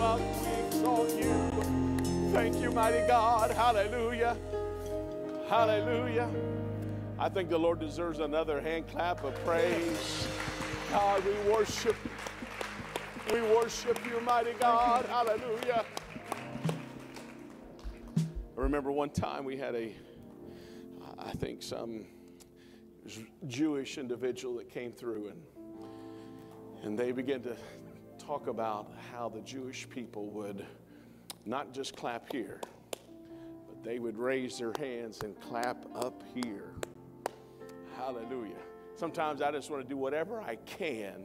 up. We exalt you. Thank you, mighty God. Hallelujah. Hallelujah. I think the Lord deserves another hand clap of praise. God, we worship. We worship you, mighty God. Hallelujah. I remember one time we had a, I think some Jewish individual that came through and and they began to talk about how the Jewish people would not just clap here, but they would raise their hands and clap up here. Hallelujah. Sometimes I just want to do whatever I can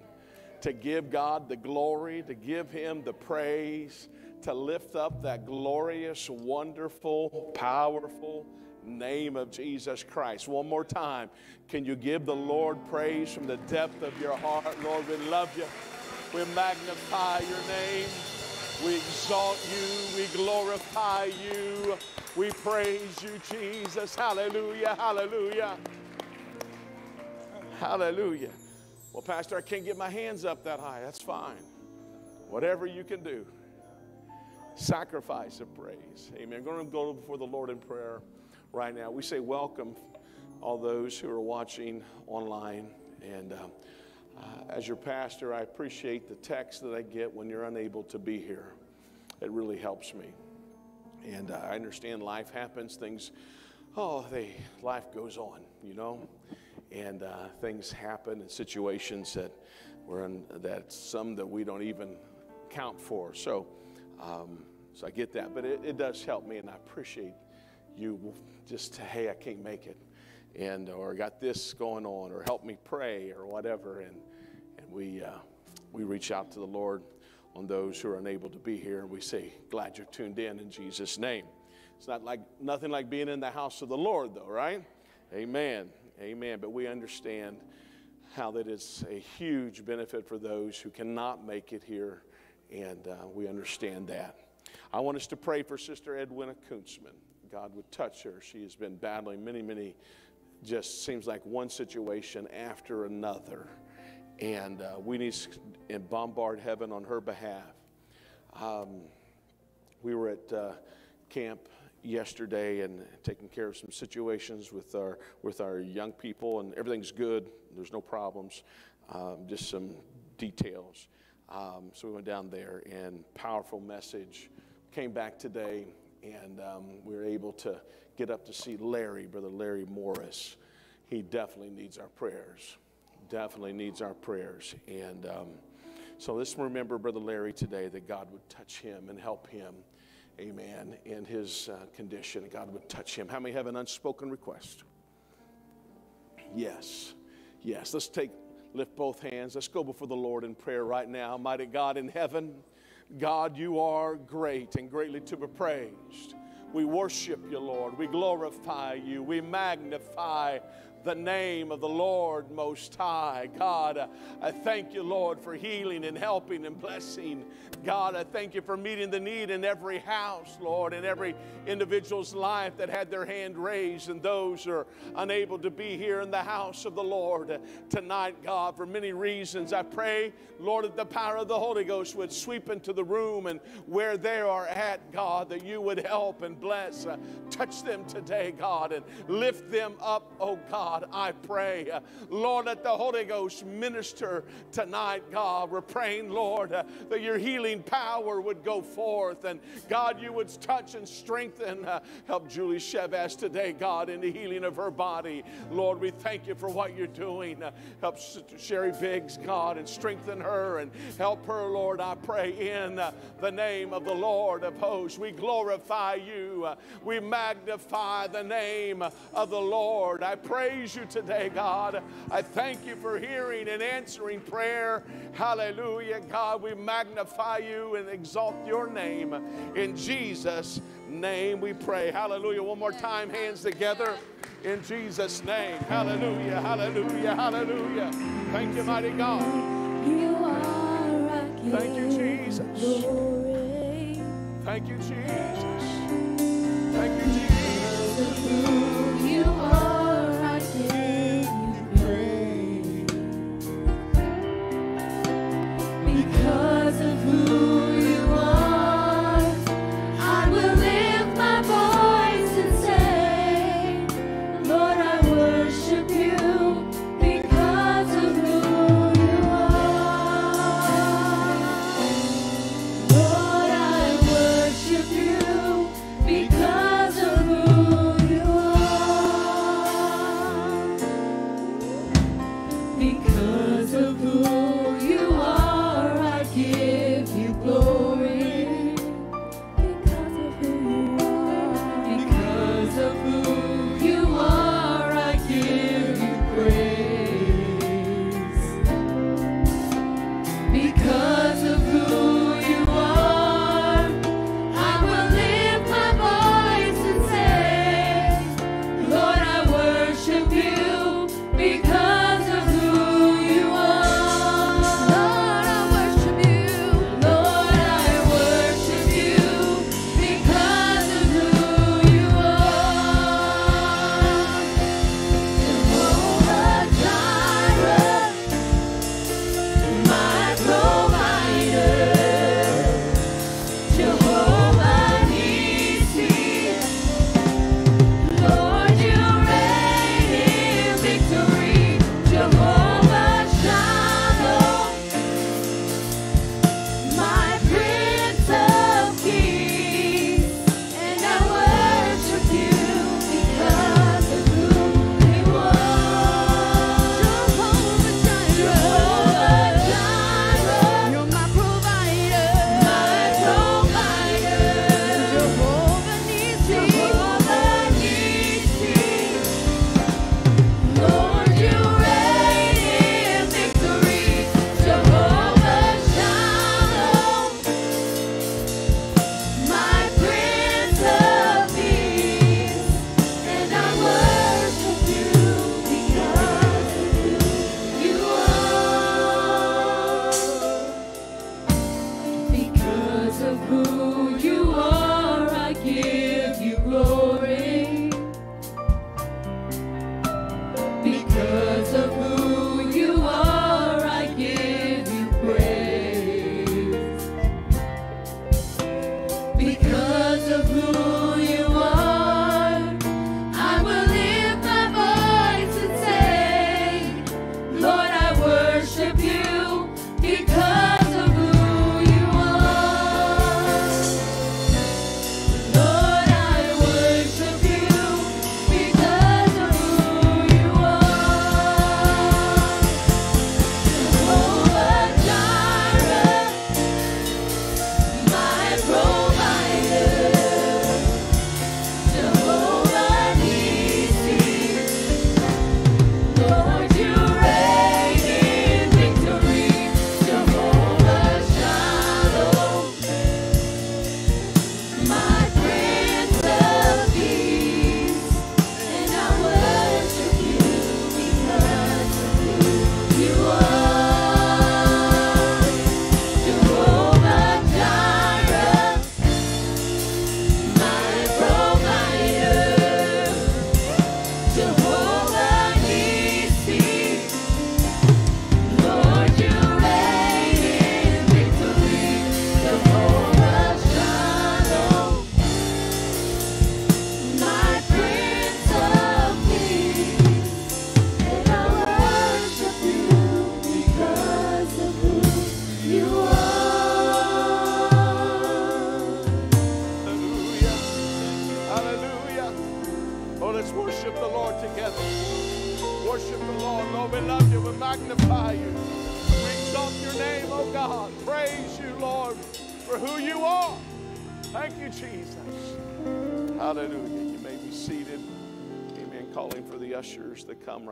to give God the glory, to give Him the praise, to lift up that glorious, wonderful, powerful name of Jesus Christ. One more time. Can you give the Lord praise from the depth of your heart? Lord, we love you. We magnify your name. We exalt you. We glorify you. We praise you, Jesus. Hallelujah. Hallelujah. Hallelujah. Well, Pastor, I can't get my hands up that high. That's fine. Whatever you can do, sacrifice of praise. Amen. I'm going to go before the Lord in prayer right now. We say welcome all those who are watching online. And uh, uh, as your pastor, I appreciate the text that I get when you're unable to be here. It really helps me. And uh, I understand life happens, things, oh, they, life goes on, you know? And uh, things happen in situations that we're in, that some that we don't even count for. So, um, so I get that, but it, it does help me, and I appreciate you just, hey, I can't make it, and or got this going on, or help me pray, or whatever, and and we uh, we reach out to the Lord on those who are unable to be here, and we say, glad you're tuned in in Jesus' name. It's not like nothing like being in the house of the Lord, though, right? Amen, amen. But we understand how that it's a huge benefit for those who cannot make it here, and uh, we understand that. I want us to pray for Sister Edwina Kuntzman. God would touch her. She has been battling many, many, just seems like one situation after another. And uh, we need to bombard heaven on her behalf. Um, we were at uh, camp yesterday and taking care of some situations with our with our young people, and everything's good. There's no problems. Um, just some details. Um, so we went down there and powerful message. Came back today and um, we were able to get up to see Larry, Brother Larry Morris. He definitely needs our prayers. Definitely needs our prayers. And um, so let's remember Brother Larry today that God would touch him and help him, amen, in his uh, condition. God would touch him. How many have an unspoken request? Yes. Yes. Let's take, lift both hands. Let's go before the Lord in prayer right now. Mighty God in heaven. God, you are great and greatly to be praised. We worship you, Lord. We glorify you. We magnify the name of the Lord Most High. God, I thank you, Lord, for healing and helping and blessing. God, I thank you for meeting the need in every house, Lord, in every individual's life that had their hand raised, and those who are unable to be here in the house of the Lord tonight, God, for many reasons. I pray, Lord, that the power of the Holy Ghost would sweep into the room and where they are at, God, that you would help and bless. Touch them today, God, and lift them up, oh God. God, I pray. Lord, let the Holy Ghost minister tonight, God. We're praying, Lord, uh, that your healing power would go forth and God, you would touch and strengthen. Uh, help Julie Chevas today, God, in the healing of her body. Lord, we thank you for what you're doing. Uh, help Sherry Biggs, God, and strengthen her and help her, Lord, I pray, in the name of the Lord of hosts. We glorify you, we magnify the name of the Lord. I pray praise you today, God. I thank you for hearing and answering prayer. Hallelujah. God, we magnify you and exalt your name. In Jesus' name we pray. Hallelujah. One more time, hands together. In Jesus' name. Hallelujah. Hallelujah. Hallelujah. Thank you, mighty God. You are Thank you, Jesus. Thank you, Jesus. Thank you, Jesus. Because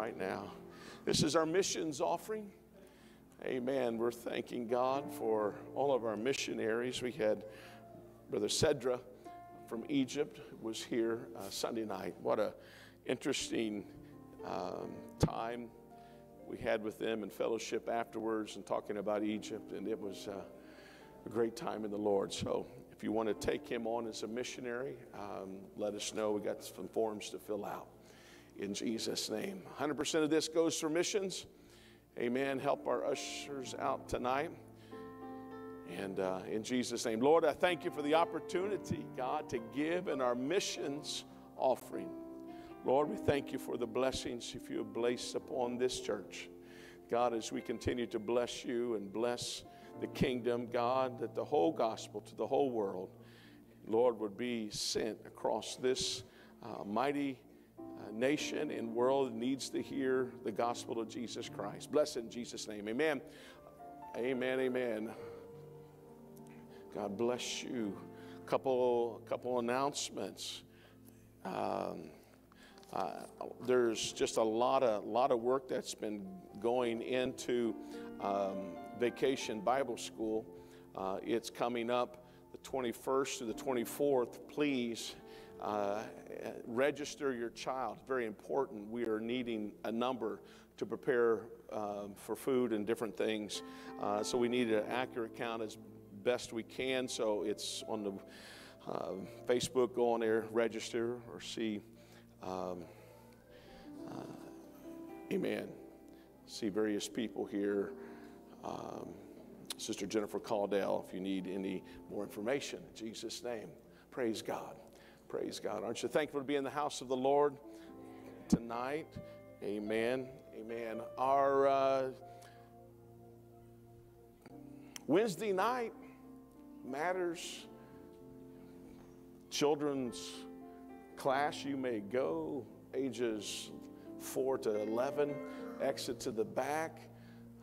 right now. This is our missions offering. Amen. We're thanking God for all of our missionaries. We had Brother Cedra from Egypt was here uh, Sunday night. What a interesting um, time we had with them and fellowship afterwards and talking about Egypt, and it was uh, a great time in the Lord. So if you want to take him on as a missionary, um, let us know. We got some forms to fill out in Jesus' name. 100% of this goes for missions. Amen. Help our ushers out tonight. And uh, in Jesus' name, Lord, I thank you for the opportunity, God, to give in our missions offering. Lord, we thank you for the blessings if you have placed upon this church. God, as we continue to bless you and bless the kingdom, God, that the whole gospel to the whole world, Lord, would be sent across this uh, mighty nation and world needs to hear the gospel of Jesus Christ. Bless in Jesus' name. Amen. Amen. Amen. God bless you. Couple, couple announcements. Um, uh, there's just a lot of, lot of work that's been going into um, Vacation Bible School. Uh, it's coming up the 21st to the 24th. Please uh, register your child. Very important. We are needing a number to prepare um, for food and different things. Uh, so we need an accurate count as best we can. So it's on the uh, Facebook, go on there, register, or see. Um, uh, amen. See various people here. Um, Sister Jennifer Caldell, if you need any more information, in Jesus' name. Praise God. Praise God. Aren't you thankful to be in the house of the Lord tonight? Amen. Amen. Our uh, Wednesday night matters. Children's class, you may go, ages 4 to 11, exit to the back.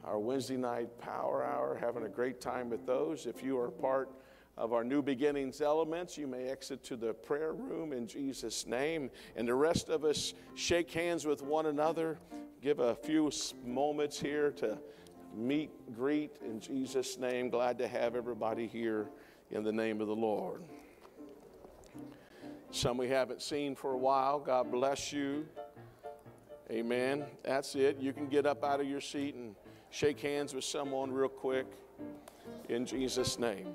Our Wednesday night power hour, having a great time with those. If you are part of our New Beginnings elements, you may exit to the prayer room in Jesus' name. And the rest of us shake hands with one another, give a few moments here to meet, greet in Jesus' name. Glad to have everybody here in the name of the Lord. Some we haven't seen for a while. God bless you. Amen. That's it. You can get up out of your seat and shake hands with someone real quick in Jesus' name.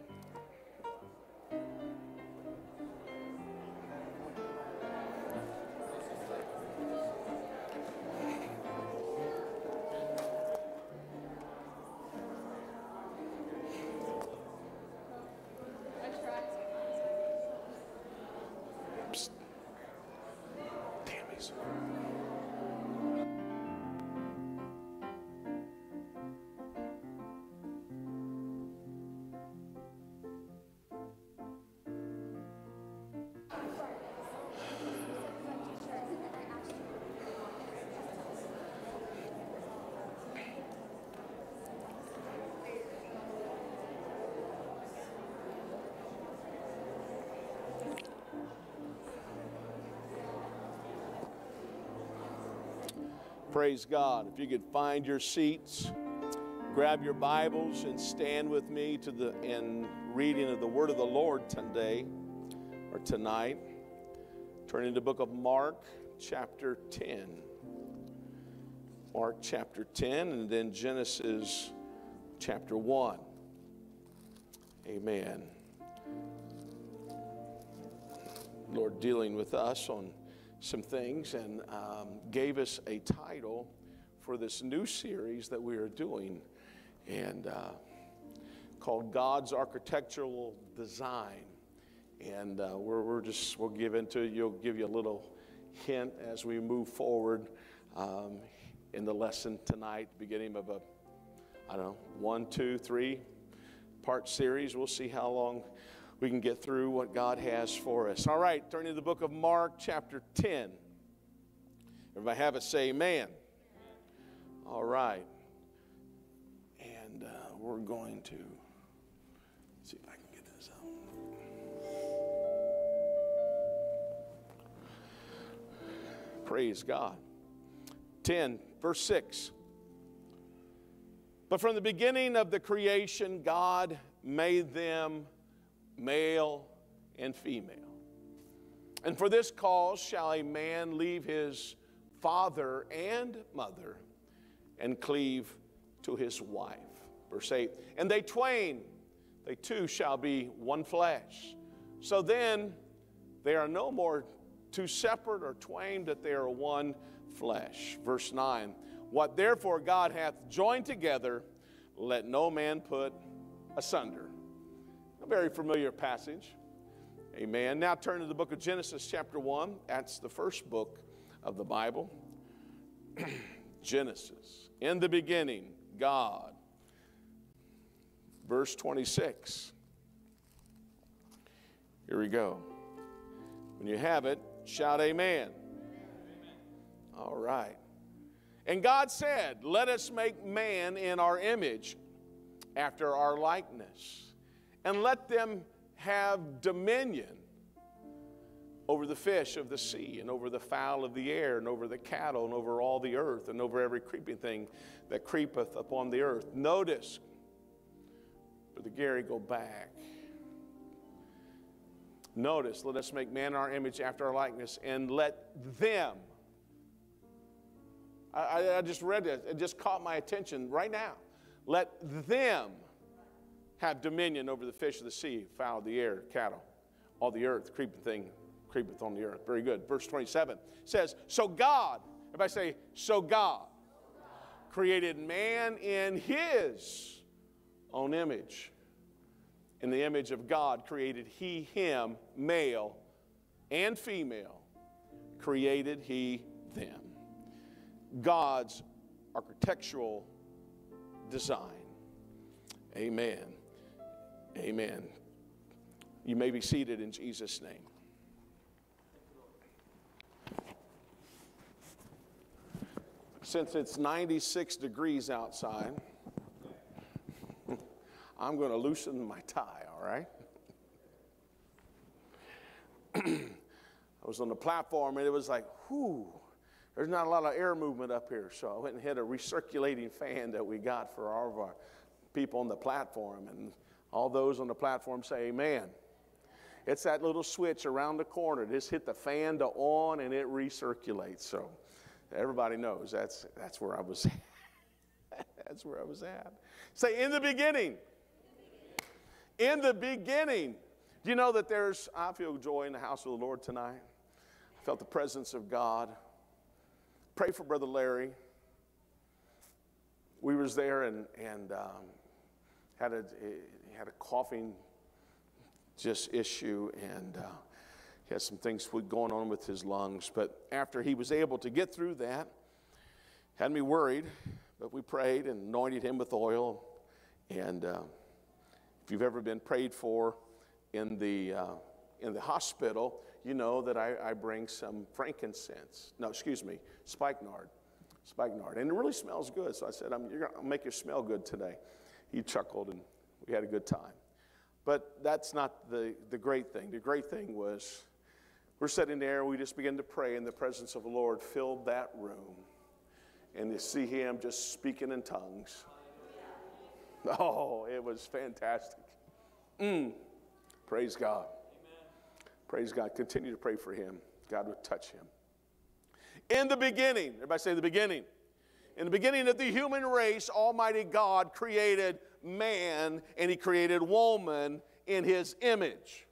Praise God. If you could find your seats, grab your Bibles and stand with me to the in reading of the word of the Lord today or tonight. Turn into the book of Mark chapter 10. Mark chapter 10 and then Genesis chapter 1. Amen. Lord dealing with us on some things and um, gave us a title for this new series that we are doing and uh, called God's Architectural Design. And uh, we're, we're just, we'll give into, you'll give you a little hint as we move forward um, in the lesson tonight, beginning of a, I don't know, one, two, three part series. We'll see how long we can get through what God has for us. All right, turn to the book of Mark, chapter 10. Everybody have it, say amen. All right. And uh, we're going to see if I can get this up. Praise God. 10, verse 6. But from the beginning of the creation, God made them male and female. And for this cause shall a man leave his father and mother and cleave to his wife. Verse 8, and they twain, they two shall be one flesh. So then they are no more two separate or twain, but they are one flesh. Verse 9, what therefore God hath joined together, let no man put asunder. A very familiar passage. Amen. Now turn to the book of Genesis, chapter 1. That's the first book of the Bible. Genesis. In the beginning, God. Verse 26. Here we go. When you have it, shout amen. amen. All right. And God said, Let us make man in our image, after our likeness, and let them have dominion over the fish of the sea and over the fowl of the air and over the cattle and over all the earth and over every creeping thing that creepeth upon the earth. Notice, Brother Gary, go back. Notice, let us make man our image after our likeness and let them. I, I just read it, it just caught my attention right now. Let them have dominion over the fish of the sea, fowl of the air, cattle, all the earth, creeping thing creepeth on the earth. Very good. Verse 27 says, So God, if I say, So God created man in his own image. In the image of God created he him, male and female, created he them. God's architectural design. Amen. Amen. You may be seated in Jesus' name. Since it's 96 degrees outside, I'm going to loosen my tie, all right? I was on the platform and it was like, whew, there's not a lot of air movement up here. So I went and hit a recirculating fan that we got for all of our people on the platform. And all those on the platform say amen. It's that little switch around the corner. Just hit the fan to on and it recirculates. So everybody knows that's, that's where I was that's where I was at. Say, in the beginning. In the beginning. Do you know that there's, I feel joy in the house of the Lord tonight. I felt the presence of God. Pray for Brother Larry. We was there and, and um, had a, had a coughing just issue and uh, he had some things going on with his lungs. But after he was able to get through that, had me worried, but we prayed and anointed him with oil. And uh, if you've ever been prayed for in the, uh, in the hospital, you know that I, I, bring some frankincense. No, excuse me, spikenard. Spikenard. And it really smells good. So I said, I'm, gonna, I'll make you smell good today. He chuckled and we had a good time. But that's not the, the great thing. The great thing was we're sitting there, we just began to pray, and the presence of the Lord filled that room. And you see him just speaking in tongues. Oh, it was fantastic. Mm. Praise God. Amen. Praise God. Continue to pray for him. God would touch him. In the beginning, everybody say the beginning. In the beginning of the human race, Almighty God created man and he created woman in his image.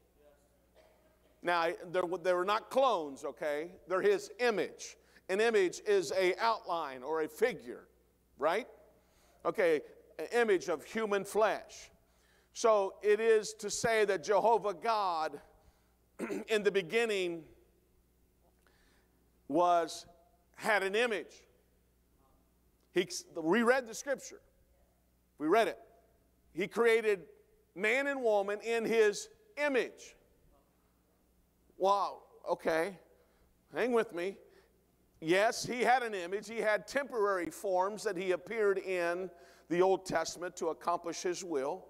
Now, they're, they're not clones, okay? They're his image. An image is a outline or a figure, right? Okay, an image of human flesh. So it is to say that Jehovah God in the beginning was had an image. He, we read the scripture. We read it. He created man and woman in his image. Wow, okay. Hang with me. yes, he had an image. He had temporary forms that he appeared in the Old Testament to accomplish his will.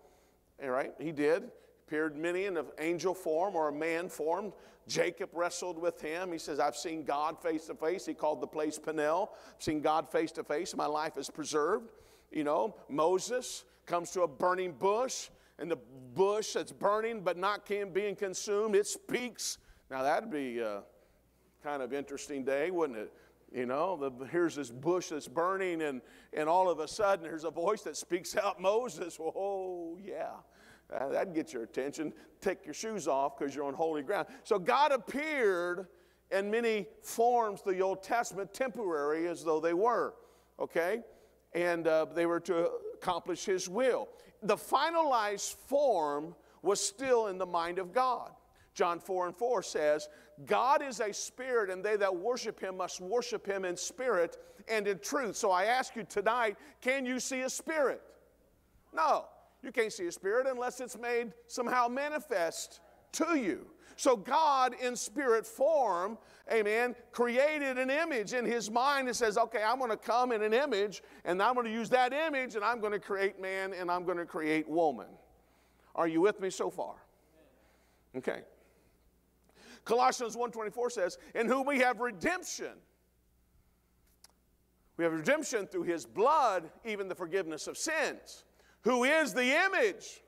All right, he did. Appeared many in an angel form or a man form. Jacob wrestled with him. He says, I've seen God face to face. He called the place Peniel. I've seen God face to face. My life is preserved. You know, Moses comes to a burning bush, and the bush that's burning but not being consumed, it speaks. Now, that'd be a kind of interesting day, wouldn't it? You know, the, here's this bush that's burning, and, and all of a sudden there's a voice that speaks out, Moses. Oh, yeah. Uh, that'd get your attention. Take your shoes off because you're on holy ground. So God appeared in many forms, the Old Testament, temporary as though they were, okay? And uh, they were to accomplish His will. The finalized form was still in the mind of God. John 4 and 4 says, God is a spirit, and they that worship him must worship him in spirit and in truth. So I ask you tonight can you see a spirit? No. You can't see a spirit unless it's made somehow manifest to you. So God, in spirit form, amen, created an image in his mind and says, okay, I'm going to come in an image, and I'm going to use that image, and I'm going to create man, and I'm going to create woman. Are you with me so far? Okay. Colossians 1:24 says, "In whom we have redemption." We have redemption through his blood, even the forgiveness of sins who is the image.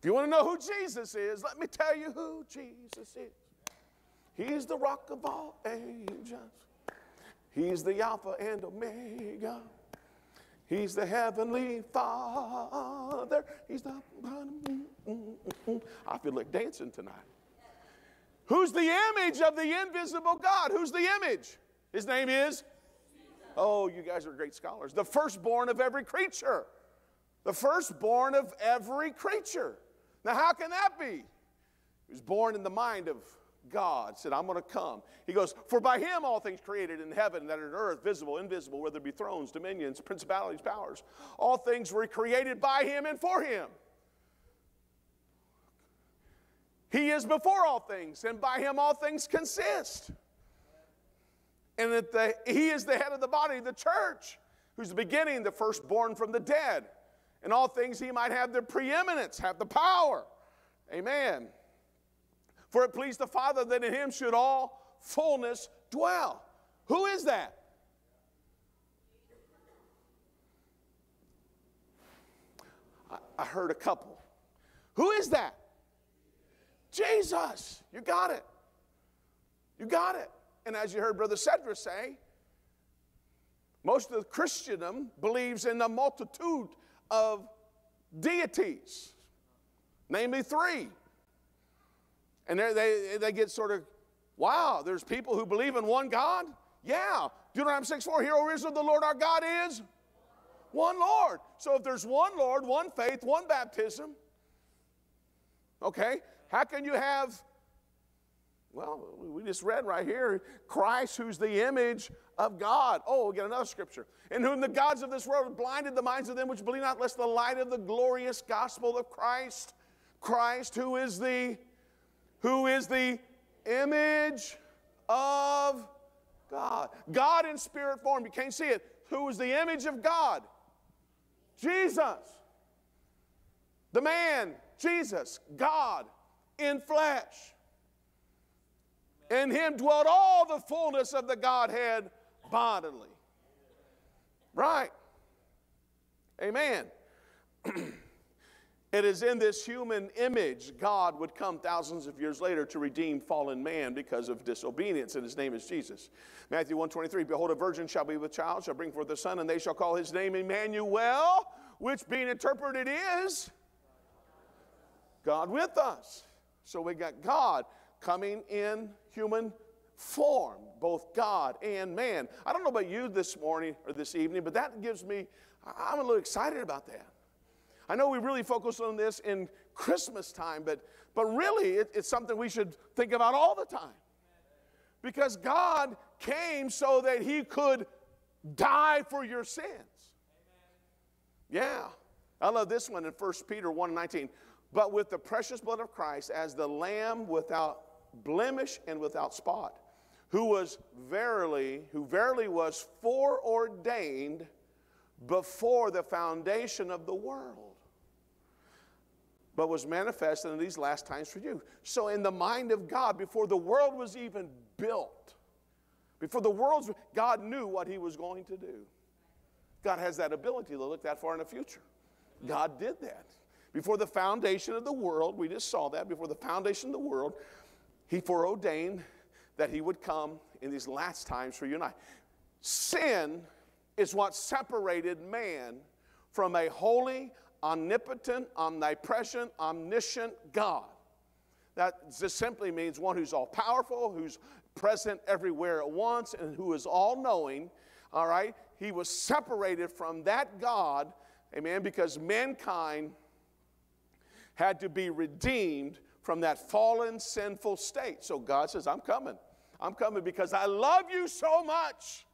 If you want to know who Jesus is, let me tell you who Jesus is. He's the rock of all ages. He's the Alpha and Omega. He's the Heavenly Father. He's the. I feel like dancing tonight. Who's the image of the invisible God? Who's the image? His name is Oh, you guys are great scholars. The firstborn of every creature. The firstborn of every creature. Now, how can that be? He was born in the mind of God, said, I'm going to come. He goes, For by him all things created in heaven and in earth, visible, invisible, whether it be thrones, dominions, principalities, powers, all things were created by him and for him. He is before all things, and by him all things consist and that the, he is the head of the body, the church, who's the beginning, the firstborn from the dead. In all things, he might have the preeminence, have the power. Amen. For it pleased the Father that in him should all fullness dwell. Who is that? I, heard a couple. Who is that? Jesus. You got it. You got it. And as you heard Brother Cedra say, most of the Christendom believes in the multitude of deities, namely three. And they, they get sort of, wow, there's people who believe in one God? Yeah. Deuteronomy 6 4, Hear, O Israel, the Lord our God is one Lord. So if there's one Lord, one faith, one baptism, okay, how can you have well, we just read right here Christ, who's the image of God. Oh, we get another scripture. In whom the gods of this world have blinded the minds of them which believe not, lest the light of the glorious gospel of Christ, Christ, who is the who is the image of God. God in spirit form. You can't see it. Who is the image of God? Jesus. The man, Jesus, God in flesh. In him dwelt all the fullness of the Godhead bodily. Right. Amen. it is in this human image God would come thousands of years later to redeem fallen man because of disobedience, and his name is Jesus. Matthew 123 Behold, a virgin shall be with child, shall bring forth a son, and they shall call his name Emmanuel, which being interpreted is God with us. So we got God coming in human form, both God and man. I don't know about you this morning or this evening, but that gives me, I'm a little excited about that. I know we really focus on this in Christmas time, but, but really it, it's something we should think about all the time. Because God came so that He could die for your sins. Yeah. I love this one in 1 Peter 1 19. But with the precious blood of Christ, as the lamb without blemish and without spot, who was verily, who verily was foreordained before the foundation of the world, but was manifested in these last times for you. So, in the mind of God, before the world was even built, before the world's, God knew what He was going to do. God has that ability to look that far in the future. God did that. Before the foundation of the world, we just saw that, before the foundation of the world, He foreordained that He would come in these last times for you and I. Sin is what separated man from a holy, omnipotent, omnipresent, omniscient God. That just simply means one who's all powerful, who's present everywhere at once, and who is all knowing. All right? He was separated from that God, amen, because mankind had to be redeemed from that fallen, sinful state. So God says, I'm coming. I'm coming because I love you so much.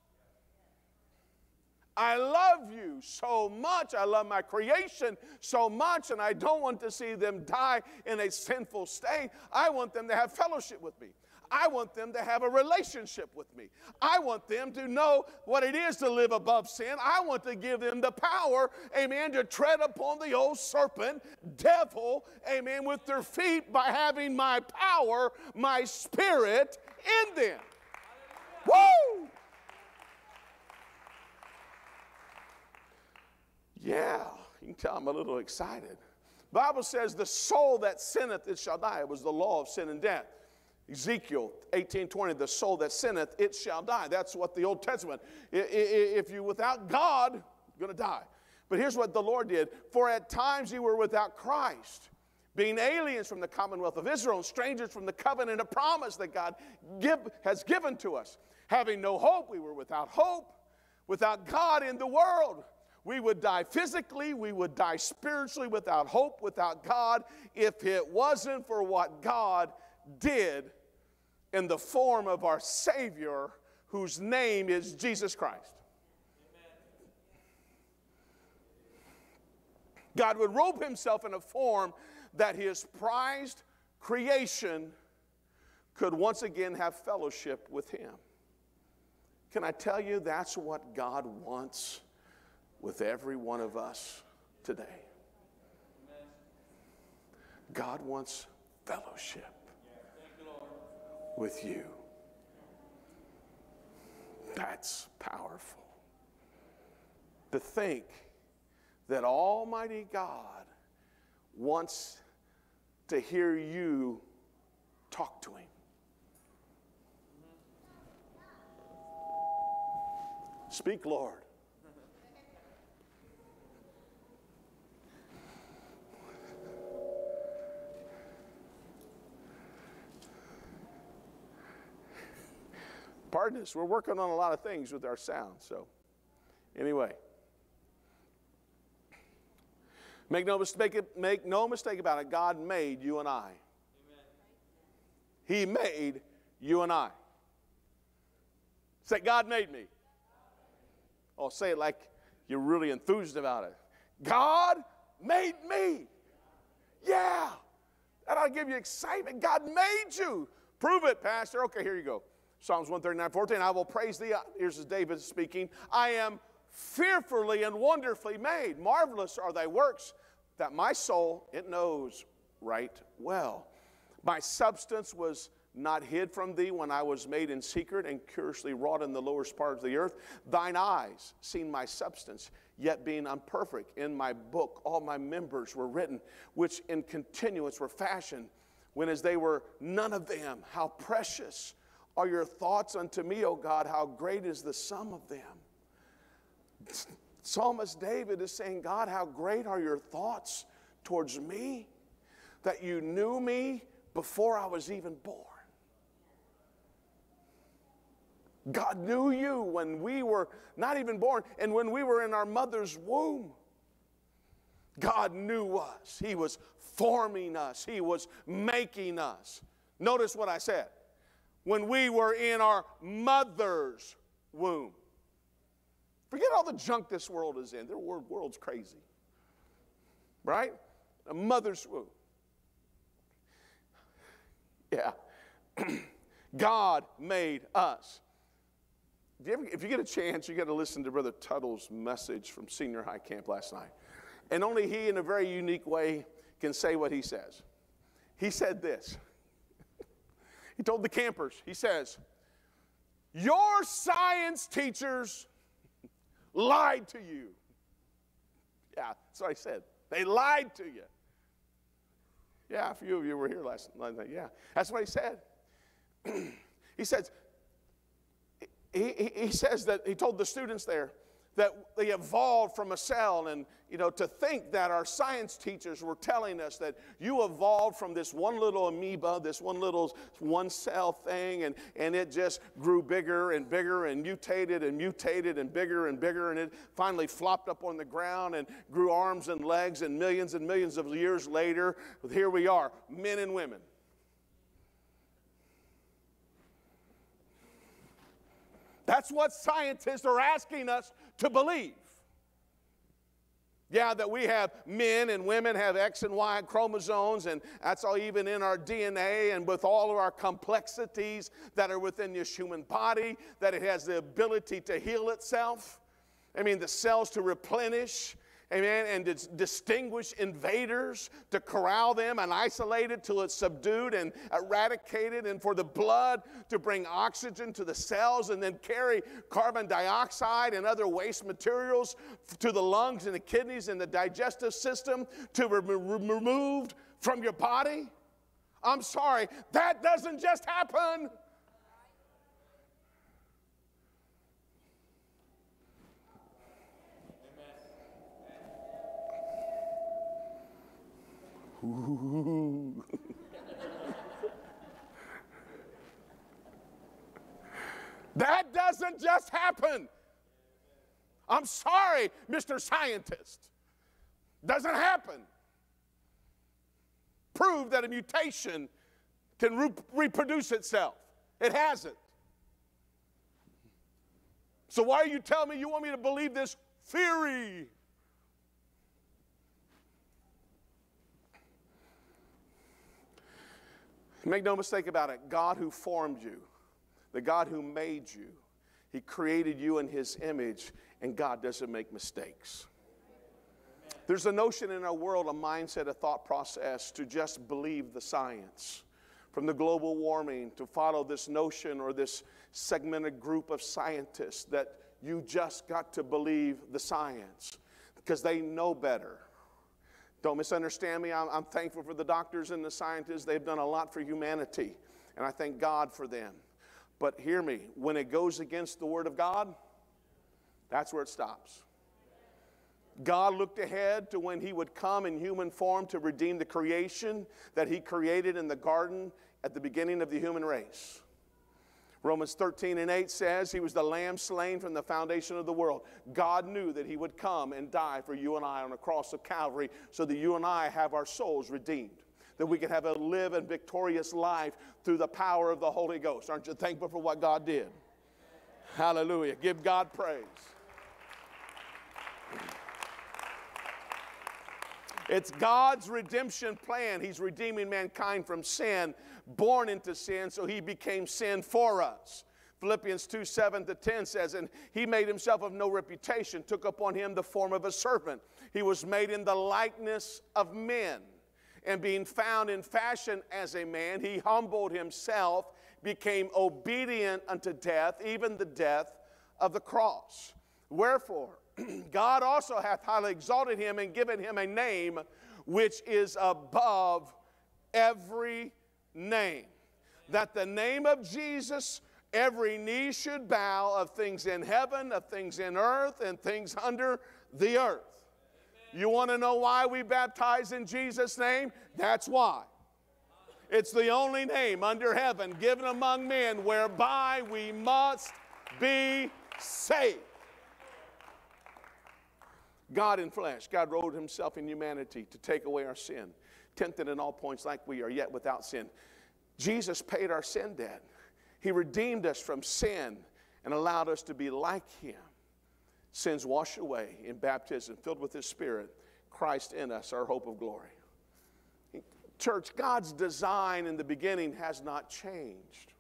I love you so much. I love my creation so much, and I don't want to see them die in a sinful state. I want them to have fellowship with me. I want them to have a relationship with me. I want them to know what it is to live above sin. I want to give them the power, amen, to tread upon the old serpent, devil, amen, with their feet by having my power, my spirit in them. Woo! Yeah, you can tell I'm a little excited. Bible says, the soul that sinneth, it shall die. It was the law of sin and death. Ezekiel 18:20, the soul that sinneth, it shall die. That's what the Old Testament. If you without God, you're gonna die. But here's what the Lord did. For at times you were without Christ, being aliens from the commonwealth of Israel, and strangers from the covenant of promise that God give, has given to us. Having no hope, we were without hope, without God in the world. We would die physically, we would die spiritually without hope, without God, if it wasn't for what God did in the form of our Savior, whose name is Jesus Christ. God would robe himself in a form that his prized creation could once again have fellowship with him. Can I tell you that's what God wants with every one of us today? God wants fellowship with you. That's powerful. To think that Almighty God wants to hear you talk to Him. Speak, Lord. pardon us. We're working on a lot of things with our sound. So, anyway, make no mistake, make no mistake about it. God made you and I. Amen. He made you and I. Say, God made me. Oh, say it like you're really enthused about it. God made me. Yeah. Ought to give you excitement. God made you. Prove it, Pastor. Okay, here you go. Psalms 139, 14, I will praise thee. Here's David speaking. I am fearfully and wonderfully made. Marvelous are thy works that my soul, it knows right well. My substance was not hid from thee when I was made in secret and curiously wrought in the lowest parts of the earth. Thine eyes seen my substance, yet being unperfect. In my book, all my members were written, which in continuance were fashioned, when as they were none of them, how precious are your thoughts unto me, O God? How great is the sum of them? Psalmist David is saying, God, how great are your thoughts towards me that you knew me before I was even born. God knew you when we were not even born and when we were in our mother's womb. God knew us. He was forming us, He was making us. Notice what I said when we were in our mother's womb. Forget all the junk this world is in. The world's crazy. Right? A mother's womb. Yeah. God made us. You ever, if you get a chance, you got to listen to Brother Tuttle's message from senior high camp last night. And only he, in a very unique way, can say what he says. He said this. he told the campers, he says, Your science teachers lied to you. Yeah, that's what I said. They lied to you. Yeah, a few of you were here last night. Yeah, that's what he said. he says, he, he, he says that he told the students there that they evolved from a cell and you know to think that our science teachers were telling us that you evolved from this one little amoeba this one little one cell thing and, and it just grew bigger and bigger and mutated and mutated and bigger and bigger and it finally flopped up on the ground and grew arms and legs and millions and millions of years later here we are men and women That's what scientists are asking us to believe. Yeah, that we have men and women have X and Y chromosomes, and that's all even in our DNA, and with all of our complexities that are within this human body, that it has the ability to heal itself. I mean, the cells to replenish, amen, and to distinguish invaders, to corral them and isolate it till it's subdued and eradicated, and for the blood to bring oxygen to the cells and then carry carbon dioxide and other waste materials to the lungs and the kidneys and the digestive system to be removed from your body. I'm sorry, that doesn't just happen. that doesn't just happen. I'm sorry, Mr. Scientist. Doesn't happen. Prove that a mutation can re- reproduce itself. It hasn't. So, why are you telling me you want me to believe this theory? Make no mistake about it God who formed you, the God who made you, He created you in His image, and God doesn't make mistakes. There's a notion in our world, a mindset, a thought process to just believe the science. From the global warming to follow this notion or this segmented group of scientists that you just got to believe the science because they know better. Don't misunderstand me. I'm, I'm, thankful for the doctors and the scientists. They've done a lot for humanity, and I thank God for them. But hear me when it goes against the Word of God, that's where it stops. God looked ahead to when He would come in human form to redeem the creation that He created in the garden at the beginning of the human race. Romans 13 and 8 says he was the lamb slain from the foundation of the world. God knew that he would come and die for you and I on the cross of Calvary so that you and I have our souls redeemed. That we can have a live and victorious life through the power of the Holy Ghost. Aren't you thankful for what God did? Hallelujah. Give God praise. It's God's redemption plan. He's redeeming mankind from sin, born into sin, so he became sin for us. Philippians 2 7 to 10 says, And he made himself of no reputation, took upon him the form of a servant. He was made in the likeness of men. And being found in fashion as a man, he humbled himself, became obedient unto death, even the death of the cross. Wherefore, God also hath highly exalted him and given him a name which is above every name. That the name of Jesus, every knee should bow of things in heaven, of things in earth, and things under the earth. You want to know why we baptize in Jesus' name? That's why. It's the only name under heaven given among men whereby we must be saved. God in flesh, God robed himself in humanity to take away our sin, tempted in all points like we are, yet without sin. Jesus paid our sin debt. He redeemed us from sin and allowed us to be like him. Sins washed away in baptism, filled with his spirit, Christ in us, our hope of glory. Church, God's design in the beginning has not changed.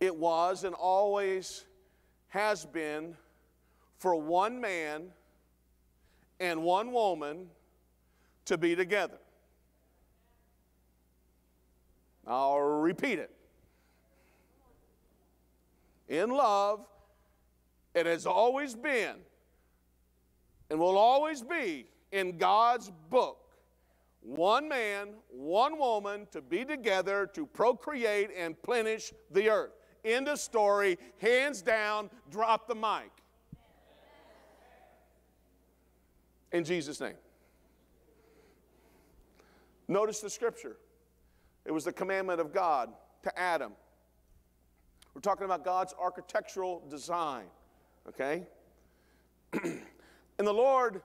it was and always has been for one man and one woman to be together. I'll repeat it. In love, it has always been and will always be in God's book one man, one woman to be together to procreate and plenish the earth. End of story, hands down, drop the mic. In Jesus' name. Notice the scripture. It was the commandment of God to Adam. We're talking about God's architectural design, okay? and the Lord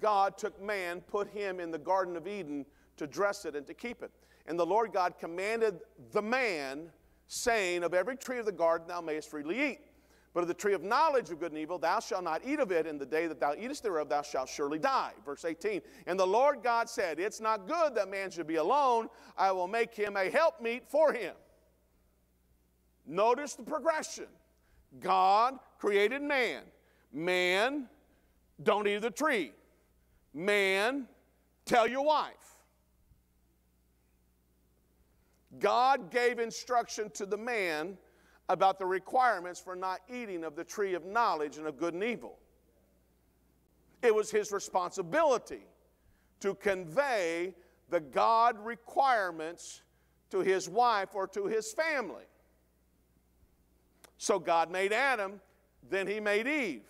God took man, put him in the Garden of Eden to dress it and to keep it. And the Lord God commanded the man, saying, Of every tree of the garden thou mayest freely eat. But of the tree of knowledge of good and evil, thou shalt not eat of it, In the day that thou eatest thereof, thou shalt surely die. Verse 18. And the Lord God said, It's not good that man should be alone. I will make him a helpmeet for him. Notice the progression. God created man. Man, don't eat of the tree. Man, tell your wife. God gave instruction to the man about the requirements for not eating of the tree of knowledge and of good and evil. It was his responsibility to convey the God requirements to his wife or to his family. So God made Adam, then he made Eve.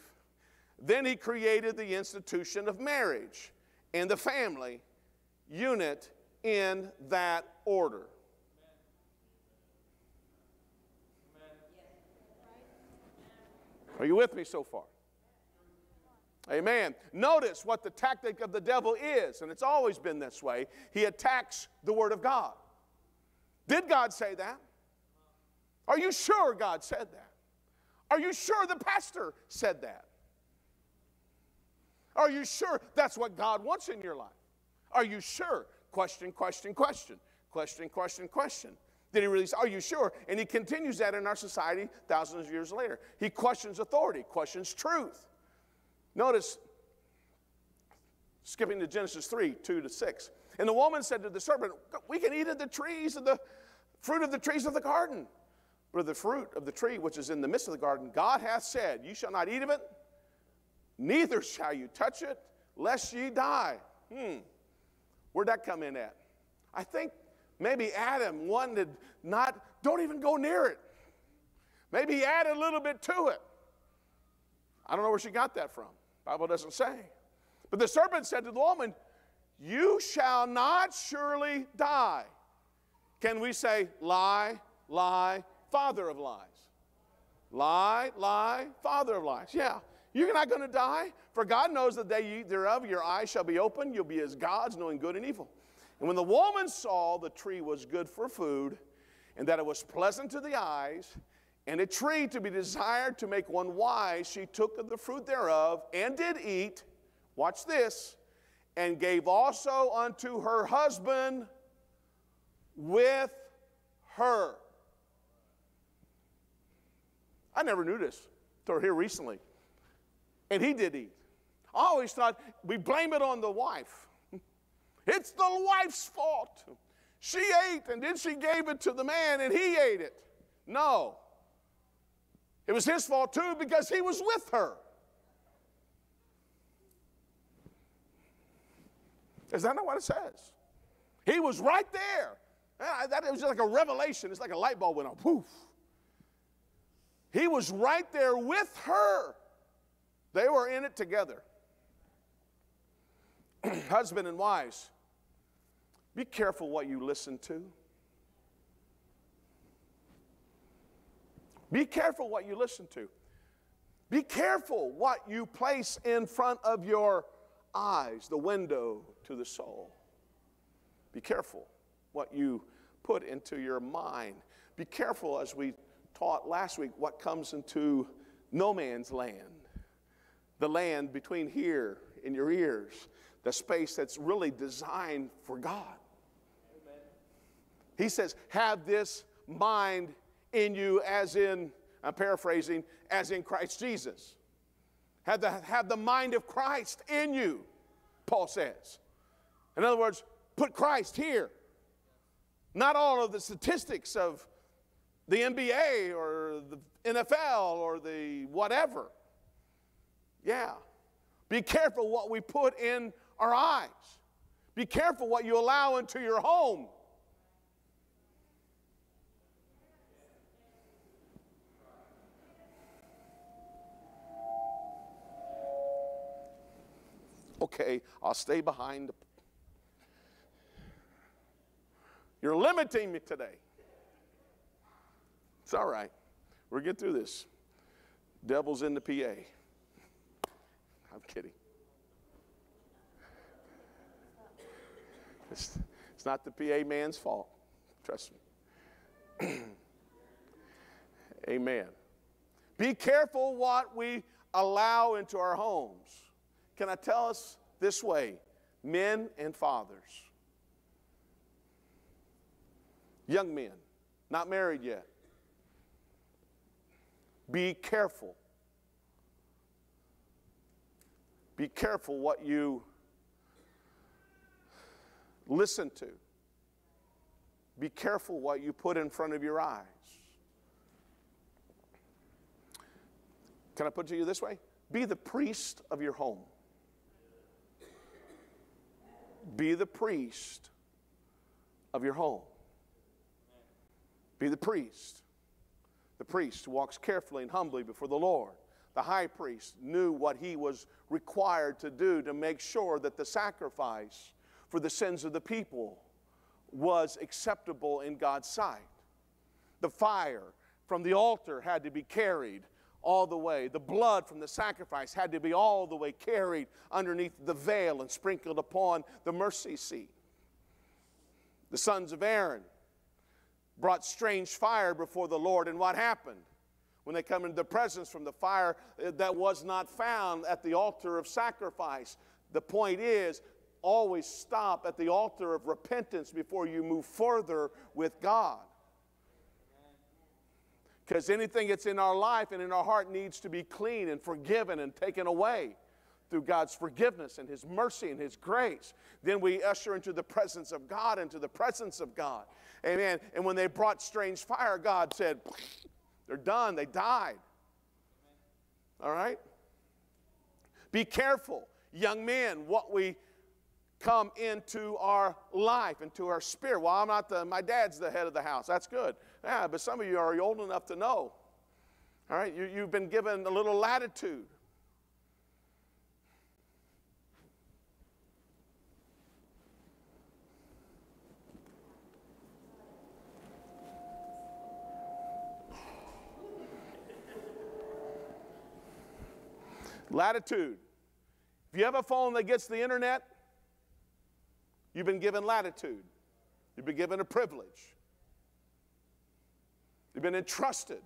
Then he created the institution of marriage and the family unit in that order. Are you with me so far? Amen. Notice what the tactic of the devil is, and it's always been this way. He attacks the Word of God. Did God say that? Are you sure God said that? Are you sure the pastor said that? Are you sure that's what God wants in your life? Are you sure? Question, question, question. Question, question, question. Did he really say, Are you sure? And he continues that in our society thousands of years later. He questions authority, questions truth. Notice, skipping to Genesis 3 2 to 6. And the woman said to the serpent, We can eat of the trees of the fruit of the trees of the garden. But of the fruit of the tree which is in the midst of the garden, God hath said, You shall not eat of it, neither shall you touch it, lest ye die. Hmm. Where'd that come in at? I think maybe Adam wanted not, don't even go near it. Maybe added a little bit to it. I don't know where she got that from. Bible doesn't say. But the serpent said to the woman, You shall not surely die. Can we say lie, lie, father of lies? Lie, lie, father of lies. Yeah. You're not going to die, for God knows the day you eat thereof, your eyes shall be open. You'll be as gods, knowing good and evil. And when the woman saw the tree was good for food, and that it was pleasant to the eyes, and a tree to be desired to make one wise, she took of the fruit thereof and did eat. Watch this. And gave also unto her husband with her. I never knew this until here recently and he did eat. I always thought we blame it on the wife. It's the wife's fault. She ate and then she gave it to the man and he ate it. No. It was his fault too because he was with her. Is that not what it says? He was right there. Ah, that was just like a revelation. It's like a light bulb went on. Poof. He was right there with her. They were in it together. Husband and wives, be careful what you listen to. Be careful what you listen to. Be careful what you place in front of your eyes, the window to the soul. Be careful what you put into your mind. Be careful, as we taught last week, what comes into no man's land the land between here and your ears, the space that's really designed for God. He says, Have this mind in you, as in, I'm paraphrasing, as in Christ Jesus. Have the, have the mind of Christ in you, Paul says. In other words, put Christ here. Not all of the statistics of the NBA or the NFL or the whatever. Yeah. Be careful what we put in our eyes. Be careful what you allow into your home. Okay, I'll stay behind. You're limiting me today. It's all right. We'll get through this. Devil's in the PA. I'm kidding. It's, it's not the PA man's fault. Trust me. Amen. Be careful what we allow into our homes. Can I tell us this way, men and fathers? Young men, not married yet. Be careful. Be careful what you listen to. Be careful what you put in front of your eyes. Can I put it to you this way? Be the priest of your home. Be the priest of your home. Be the priest. The priest walks carefully and humbly before the Lord. The high priest knew what he was required to do to make sure that the sacrifice for the sins of the people was acceptable in God's sight. The fire from the altar had to be carried all the way. The blood from the sacrifice had to be all the way carried underneath the veil and sprinkled upon the mercy seat. The sons of Aaron brought strange fire before the Lord, and what happened? When they come into the presence from the fire eh, that was not found at the altar of sacrifice. The point is, always stop at the altar of repentance before you move further with God. Because anything that's in our life and in our heart needs to be clean and forgiven and taken away through God's forgiveness and His mercy and His grace. Then we usher into the presence of God, into the presence of God. Amen. And when they brought strange fire, God said, They're done, they died. All right? Be careful, young men, what we come into our life, into our spirit. Well, I'm not the, my dad's the head of the house. That's good. Yeah, but some of you are old enough to know. All right, you, you've been given a little latitude. Latitude. If you have a phone that gets the internet, You've been given latitude, you've been given a privilege, you've been entrusted.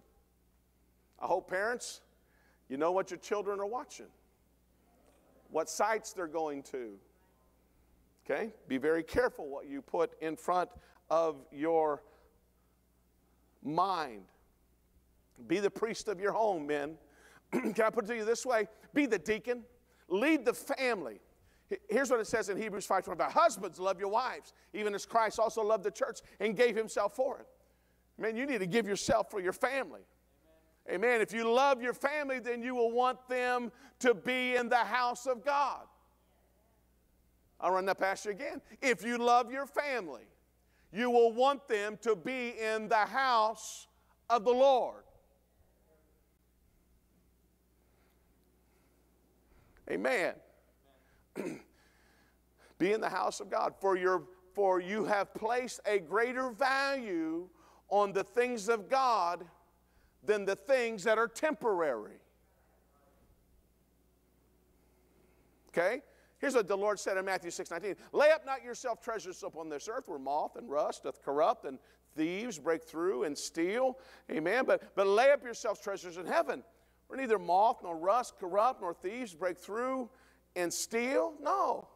I hope, parents, you know what your children are watching, what sites they're going to. Okay? Be very careful what you put in front of your mind. Be the priest of your home, men. Can I put it to you this way? Be the deacon, lead the family. Here's what it says in Hebrews 5:25. Husbands, love your wives, even as Christ also loved the church and gave himself for it. Man, you need to give yourself for your family. Amen. If you love your family, then you will want them to be in the house of God. I'll run that past you again. If you love your family, you will want them to be in the house of the Lord. Amen. Be in the house of God, for, your, for you have placed a greater value on the things of God than the things that are temporary. Okay? Here's what the Lord said in Matthew 6 19. Lay up not yourself treasures upon this earth where moth and rust doth corrupt and thieves break through and steal. Amen. But, but lay up yourselves treasures in heaven where neither moth nor rust corrupt nor thieves break through and steal? No.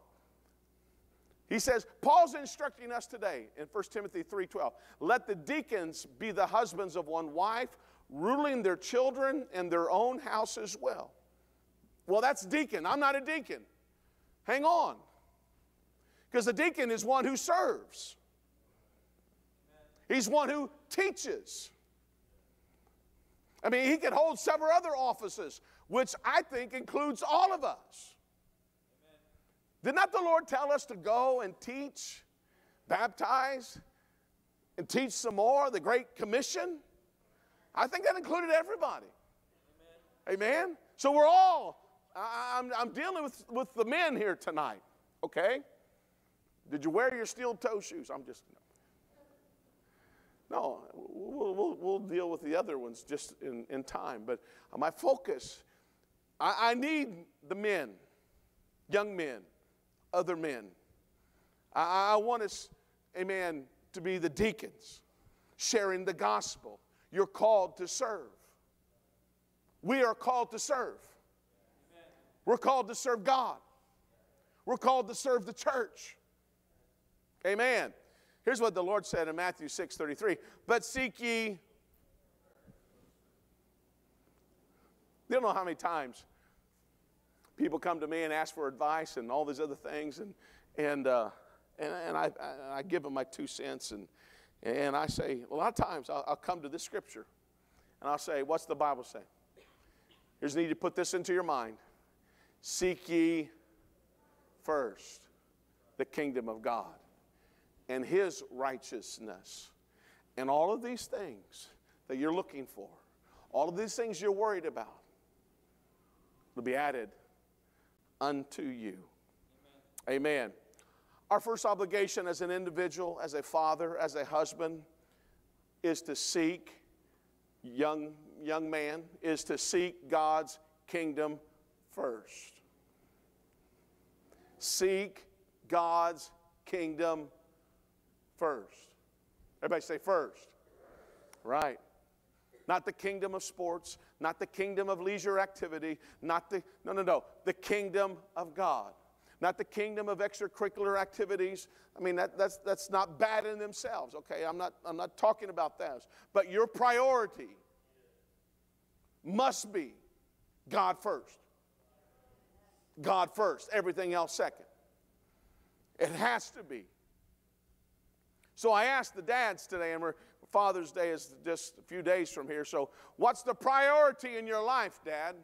He says, Paul's instructing us today in 1 Timothy 3:12. Let the deacons be the husbands of one wife, ruling their children and their own house as well. Well, that's deacon. I'm not a deacon. Hang on. Because a deacon is one who serves. He's one who teaches. I mean, he could hold several other offices, which I think includes all of us. Did not the Lord tell us to go and teach, baptize, and teach some more, the Great Commission? I think that included everybody. Amen. Amen? So we're all, I'm, I'm dealing with, with the men here tonight, okay? Did you wear your steel toe shoes? I'm just, no, we'll, we'll, we'll deal with the other ones just in, in time. But my focus, I, I need the men, young men, other men. I, I want us, amen, to be the deacons, sharing the gospel. You're called to serve. We are called to serve. We're called to serve God. We're called to serve the church. Amen. Here's what the Lord said in Matthew 6 33. But seek ye. You don't know how many times people come to me and ask for advice and all these other things, and, and, uh, and, and I, I give them my two cents, and, and I say, a lot of times I'll, I'll come to this scripture, and I'll say, What's the Bible say? Here's need to put this into your mind Seek ye first the kingdom of God and his righteousness. And all of these things that you're looking for, all of these things you're worried about, will be added unto you. Amen. Amen. Our first obligation as an individual, as a father, as a husband, is to seek, young, young man, is to seek God's kingdom first. Seek God's kingdom first. Everybody say first. Right. Not the kingdom of sports, not the kingdom of leisure activity, not the, no, no, no, the kingdom of God. Not the kingdom of extracurricular activities. I mean, that, that's, that's not bad in themselves, okay? I'm not, I'm not talking about those. But your priority must be God first. God first, everything else second. It has to be. So I asked the dads today, and we're, Father's Day is just a few days from here. So, what's the priority in your life, Dad?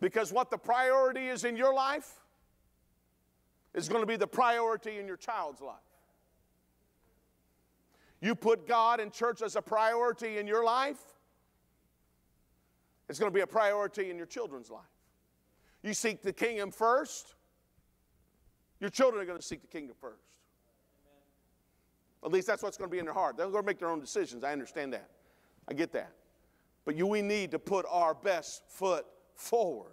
Because what the priority is in your life is going to be the priority in your child's life. You put God and church as a priority in your life, it's going to be a priority in your children's life. You seek the kingdom first, your children are going to seek the kingdom first. At least that's what's going to be in their heart. They're going to make their own decisions. I understand that. I get that. But you, we need to put our best foot forward.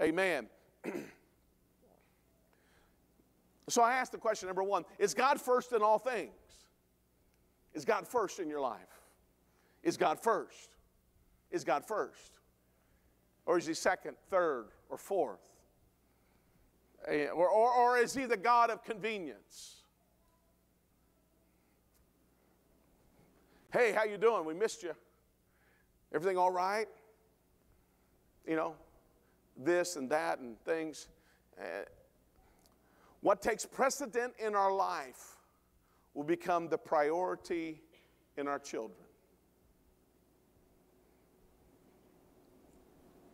Amen. Amen. so I asked the question number one Is God first in all things? Is God first in your life? Is God first? Is God first? Or is he second, third, or fourth? Eh, or, or, or is he the God of convenience? Hey, how you doing? We missed you. Everything all right? You know, this and that and things. Uh, what takes precedent in our life will become the priority in our children.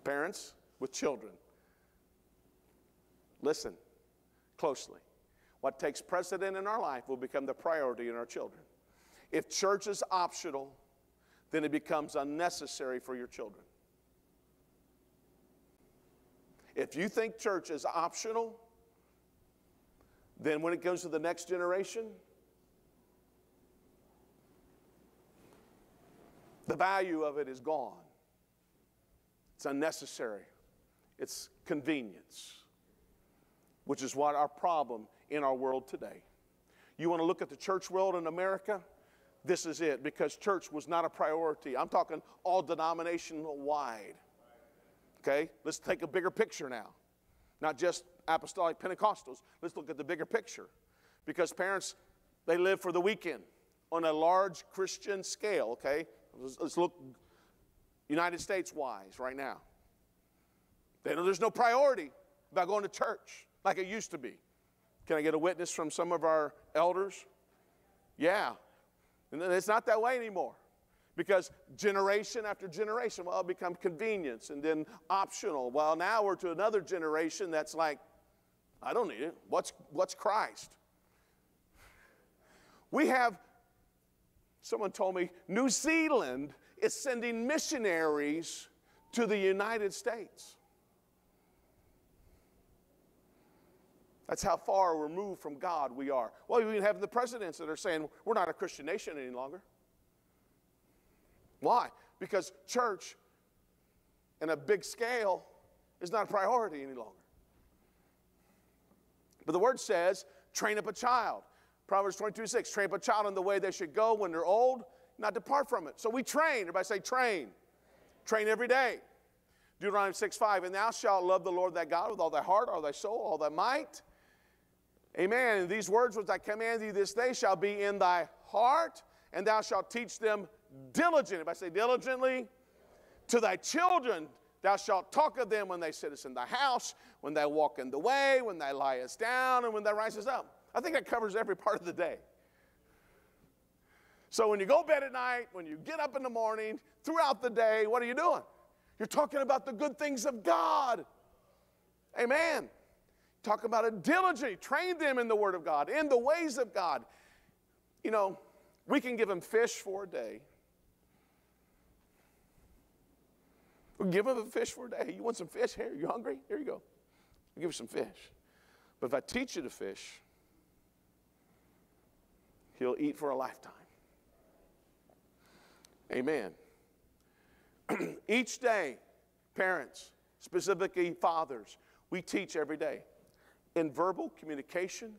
Parents with children, listen closely. What takes precedent in our life will become the priority in our children. If church is optional, then it becomes unnecessary for your children. If you think church is optional, then when it goes to the next generation, the value of it is gone. It's unnecessary. It's convenience, which is what our problem in our world today. You want to look at the church world in America? This is it because church was not a priority. I'm talking all denominational wide. Okay? Let's take a bigger picture now. Not just apostolic Pentecostals. Let's look at the bigger picture. Because parents, they live for the weekend on a large Christian scale, okay? Let's, let's look United States wise right now. They know there's no priority about going to church like it used to be. Can I get a witness from some of our elders? Yeah. And it's not that way anymore. Because generation after generation, well, it become convenience and then optional. Well, now we're to another generation that's like, I don't need it. What's, what's Christ? We have, someone told me, New Zealand is sending missionaries to the United States. That's how far removed from God we are. Well, you even have the presidents that are saying we're not a Christian nation any longer. Why? Because church in a big scale is not a priority any longer. But the word says, train up a child. Proverbs 22 6, train up a child in the way they should go when they're old, not depart from it. So we train. Everybody say, train. Train every day. Deuteronomy 6 5, and thou shalt love the Lord thy God with all thy heart, all thy soul, all thy might. Amen. And these words which I command thee this day shall be in thy heart, and thou shalt teach them diligently. If I say diligently, to thy children thou shalt talk of them when they sit us in the house, when they walk in the way, when they lie us down, and when they rise us up. I think that covers every part of the day. So when you go bed at night, when you get up in the morning, throughout the day, what are you doing? You're talking about the good things of God. Amen. Talk about it diligently. Train them in the Word of God, in the ways of God. You know, we can give them fish for a day. We'll give them a fish for a day. You want some fish? Here, you hungry? Here you go. I'll give you some fish. But if I teach you to fish, he'll eat for a lifetime. Amen. Each day, parents, specifically fathers, we teach every day in verbal communication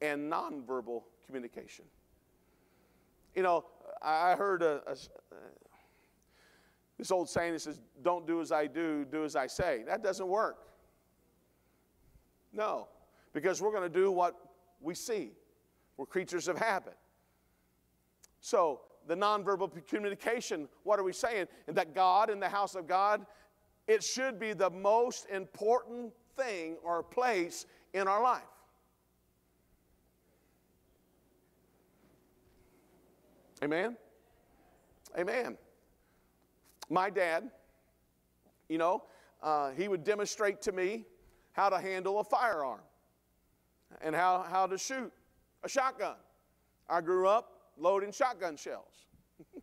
and nonverbal communication. You know, I heard a, a, uh, this old saying that says, Don't do as I do, do as I say. That doesn't work. No, because we're going to do what we see. We're creatures of habit. So, the nonverbal communication, what are we saying? That God in the house of God, it should be the most important thing or place in our life. Amen? Amen. My dad, you know, uh, he would demonstrate to me how to handle a firearm and how, how to shoot a shotgun. I grew up loading shotgun shells.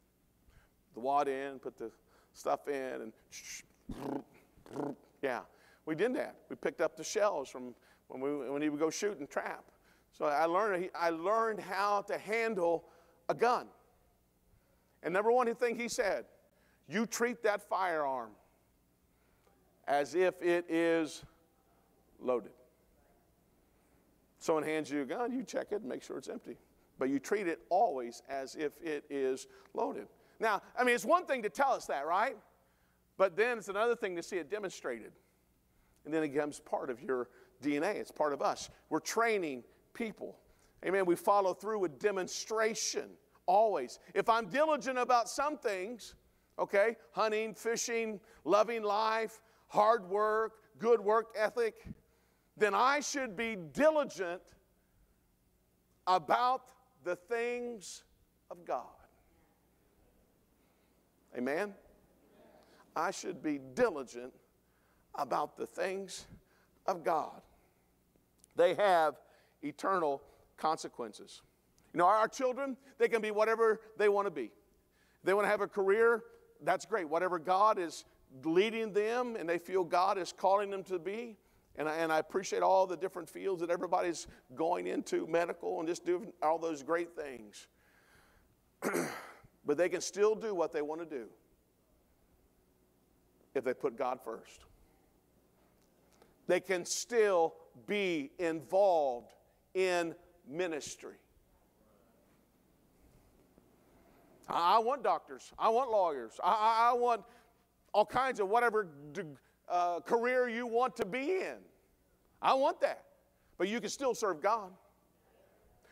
the wad in, put the stuff in, and yeah, we did that. We picked up the shells from when, we, when he would go shoot and trap. So I learned, I learned how to handle a gun. And number one thing he said, you treat that firearm as if it is loaded. Someone hands you a gun, you check it and make sure it's empty. But you treat it always as if it is loaded. Now, I mean, it's one thing to tell us that, right? But then it's another thing to see it demonstrated. And then it becomes part of your DNA, it's part of us. We're training people. Amen. We follow through with demonstration always. If I'm diligent about some things, okay, hunting, fishing, loving life, hard work, good work ethic, then I should be diligent about the things of God. Amen? I should be diligent about the things of God. They have eternal consequences. You know, our children, they can be whatever they want to be. They want to have a career, that's great. Whatever God is leading them and they feel God is calling them to be. And I, and I appreciate all the different fields that everybody's going into, medical and just doing all those great things. but they can still do what they want to do if they put God first. They can still be involved in ministry. I want doctors. I want lawyers. I, I, I want all kinds of whatever uh, career you want to be in. I want that. But you can still serve God.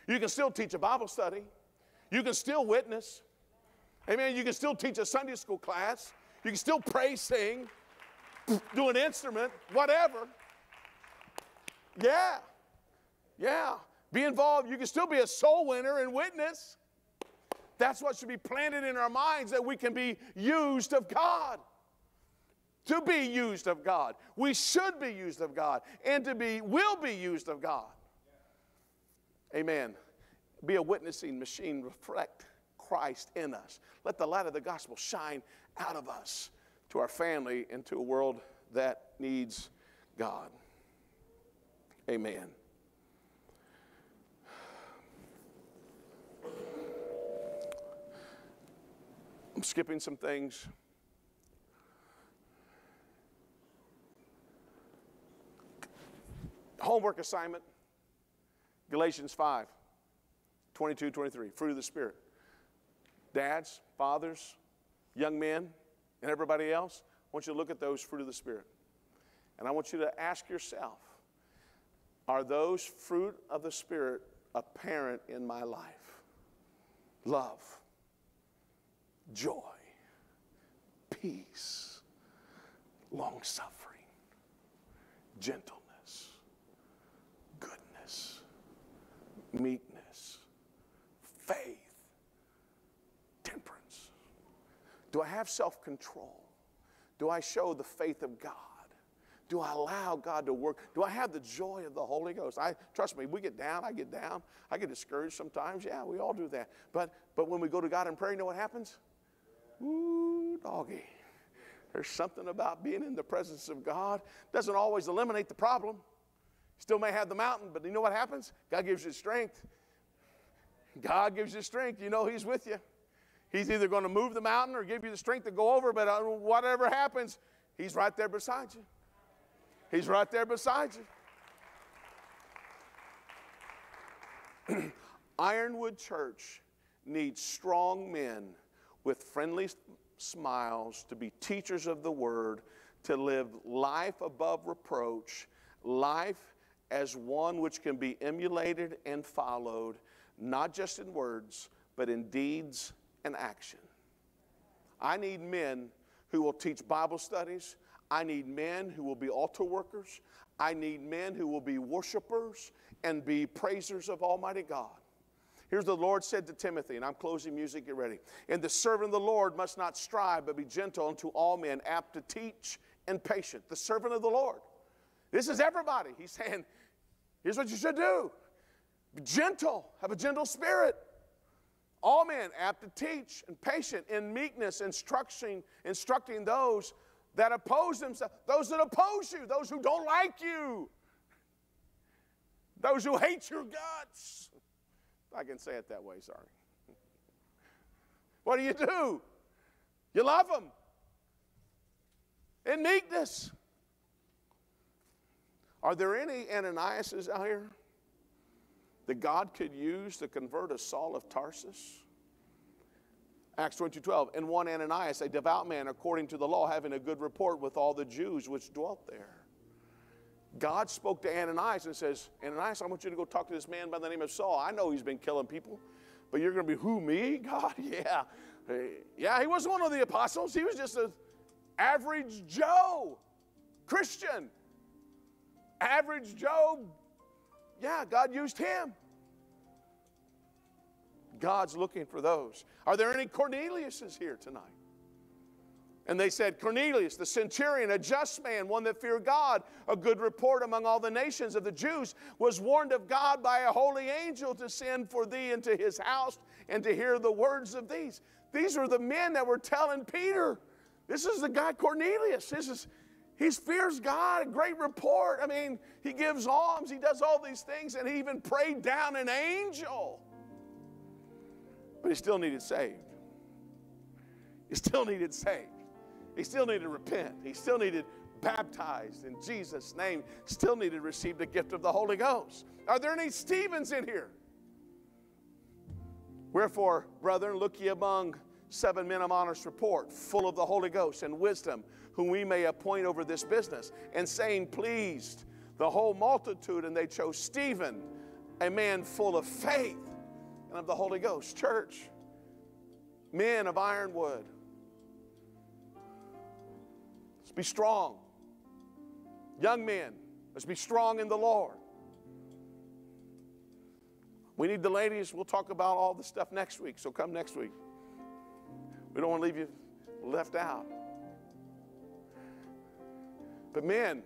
You can still teach a Bible study. You can still witness. Amen. You can still teach a Sunday school class. You can still pray, sing, do an instrument, whatever. Yeah. Yeah. Be involved. You can still be a soul winner and witness. That's what should be planted in our minds that we can be used of God. To be used of God. We should be used of God and to be, will be used of God. Amen. Be a witnessing machine, reflect Christ in us. Let the light of the gospel shine out of us to our family and to a world that needs God. Amen. I'm skipping some things. Homework assignment Galatians 5 22, 23. Fruit of the Spirit. Dads, fathers, young men, and everybody else, I want you to look at those fruit of the Spirit. And I want you to ask yourself are those fruit of the Spirit apparent in my life? Love, joy, peace, long suffering, gentleness, goodness, meekness, faith, temperance. Do I have self control? Do I show the faith of God? Do I allow God to work? Do I have the joy of the Holy Ghost? I trust me, we get down, I get down, I get discouraged sometimes. Yeah, we all do that. But but when we go to God in prayer, you know what happens? Ooh, doggy. There's something about being in the presence of God. Doesn't always eliminate the problem. Still may have the mountain, but you know what happens? God gives you strength. God gives you strength. You know He's with you. He's either going to move the mountain or give you the strength to go over, but uh, whatever happens, He's right there beside you. He's right there beside you. Ironwood Church needs strong men with friendly smiles to be teachers of the word, to live life above reproach, life as one which can be emulated and followed, not just in words, but in deeds and action. I need men who will teach Bible studies. I need men who will be altar workers. I need men who will be worshipers and be praisers of Almighty God. Here's the Lord said to Timothy, and I'm closing music, get ready. And the servant of the Lord must not strive, but be gentle unto all men, apt to teach and patient. The servant of the Lord. This is everybody. He's saying, here's what you should do be gentle, have a gentle spirit. All men apt to teach and patient in meekness, instructing, instructing those that oppose themselves, those that oppose you, those who don't like you, those who hate your guts. I can say it that way, sorry. What do you do? You love them in meekness. Are there any Ananiases out here that God could use to convert a Saul of Tarsus? Acts 22 12. And one Ananias, a devout man according to the law, having a good report with all the Jews which dwelt there. God spoke to Ananias and says, Ananias, I want you to go talk to this man by the name of Saul. I know he's been killing people, but you're going to be who, me? God? Yeah. Yeah, he wasn't one of the apostles. He was just an average Joe, Christian. Average Joe. Yeah, God used him. God's looking for those. Are there any Corneliuses here tonight? And they said, Cornelius, the centurion, a just man, one that feared God, a good report among all the nations of the Jews, was warned of God by a holy angel to send for thee into his house and to hear the words of these. These are the men that were telling Peter, this is the guy Cornelius. This is, he fears God, a great report. I mean, he gives alms, he does all these things, and he even prayed down an angel. But he still needed saved. He still needed saved. He still needed to repent. He still needed baptized in Jesus' name. Still needed to receive the gift of the Holy Ghost. Are there any Stevens in here? Wherefore, brethren, look ye among seven men of honest report, full of the Holy Ghost and wisdom, whom we may appoint over this business. And saying, pleased the whole multitude, and they chose Stephen, a man full of faith and of the Holy Ghost. Church, men of ironwood, let's be strong. Young men, let's be strong in the Lord. We need the ladies. We'll talk about all the stuff next week, so come next week. We don't want to leave you left out. But men,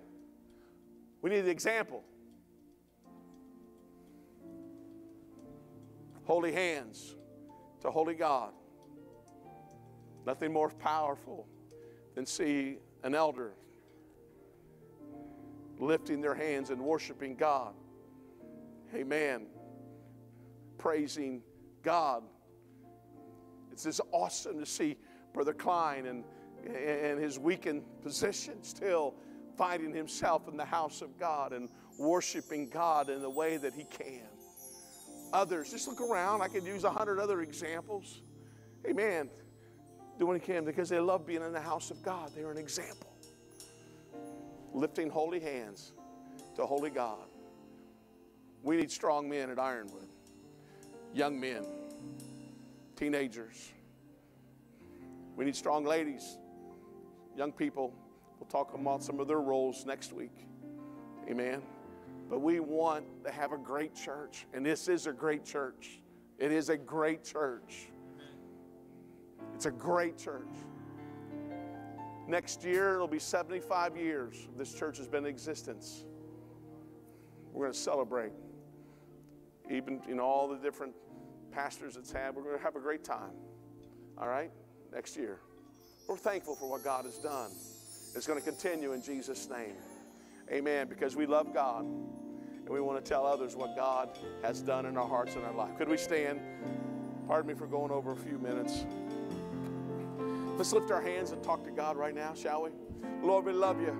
we need the example. Holy hands to holy God. Nothing more powerful than see an elder lifting their hands and worshiping God. Amen praising God. It's just awesome to see Brother Klein and, and his weakened position still finding himself in the house of God and worshiping God in the way that he can. Others, just look around. I could use a hundred other examples. Amen. Doing what he can because they love being in the house of God. They're an example. Lifting holy hands to holy God. We need strong men at Ironwood young men, teenagers. We need strong ladies, young people. We'll talk about some of their roles next week. Amen. But we want to have a great church, and this is a great church. It is a great church. It's a great church. Next year, it'll be 75 years this church has been in existence. We're going to celebrate even in all the different pastors it's had. We're going to have a great time. All right? Next year. We're thankful for what God has done. It's going to continue in Jesus' name. Amen. Because we love God and we want to tell others what God has done in our hearts and our life. Could we stand? Pardon me for going over a few minutes. Let's lift our hands and talk to God right now, shall we? Lord, we love you.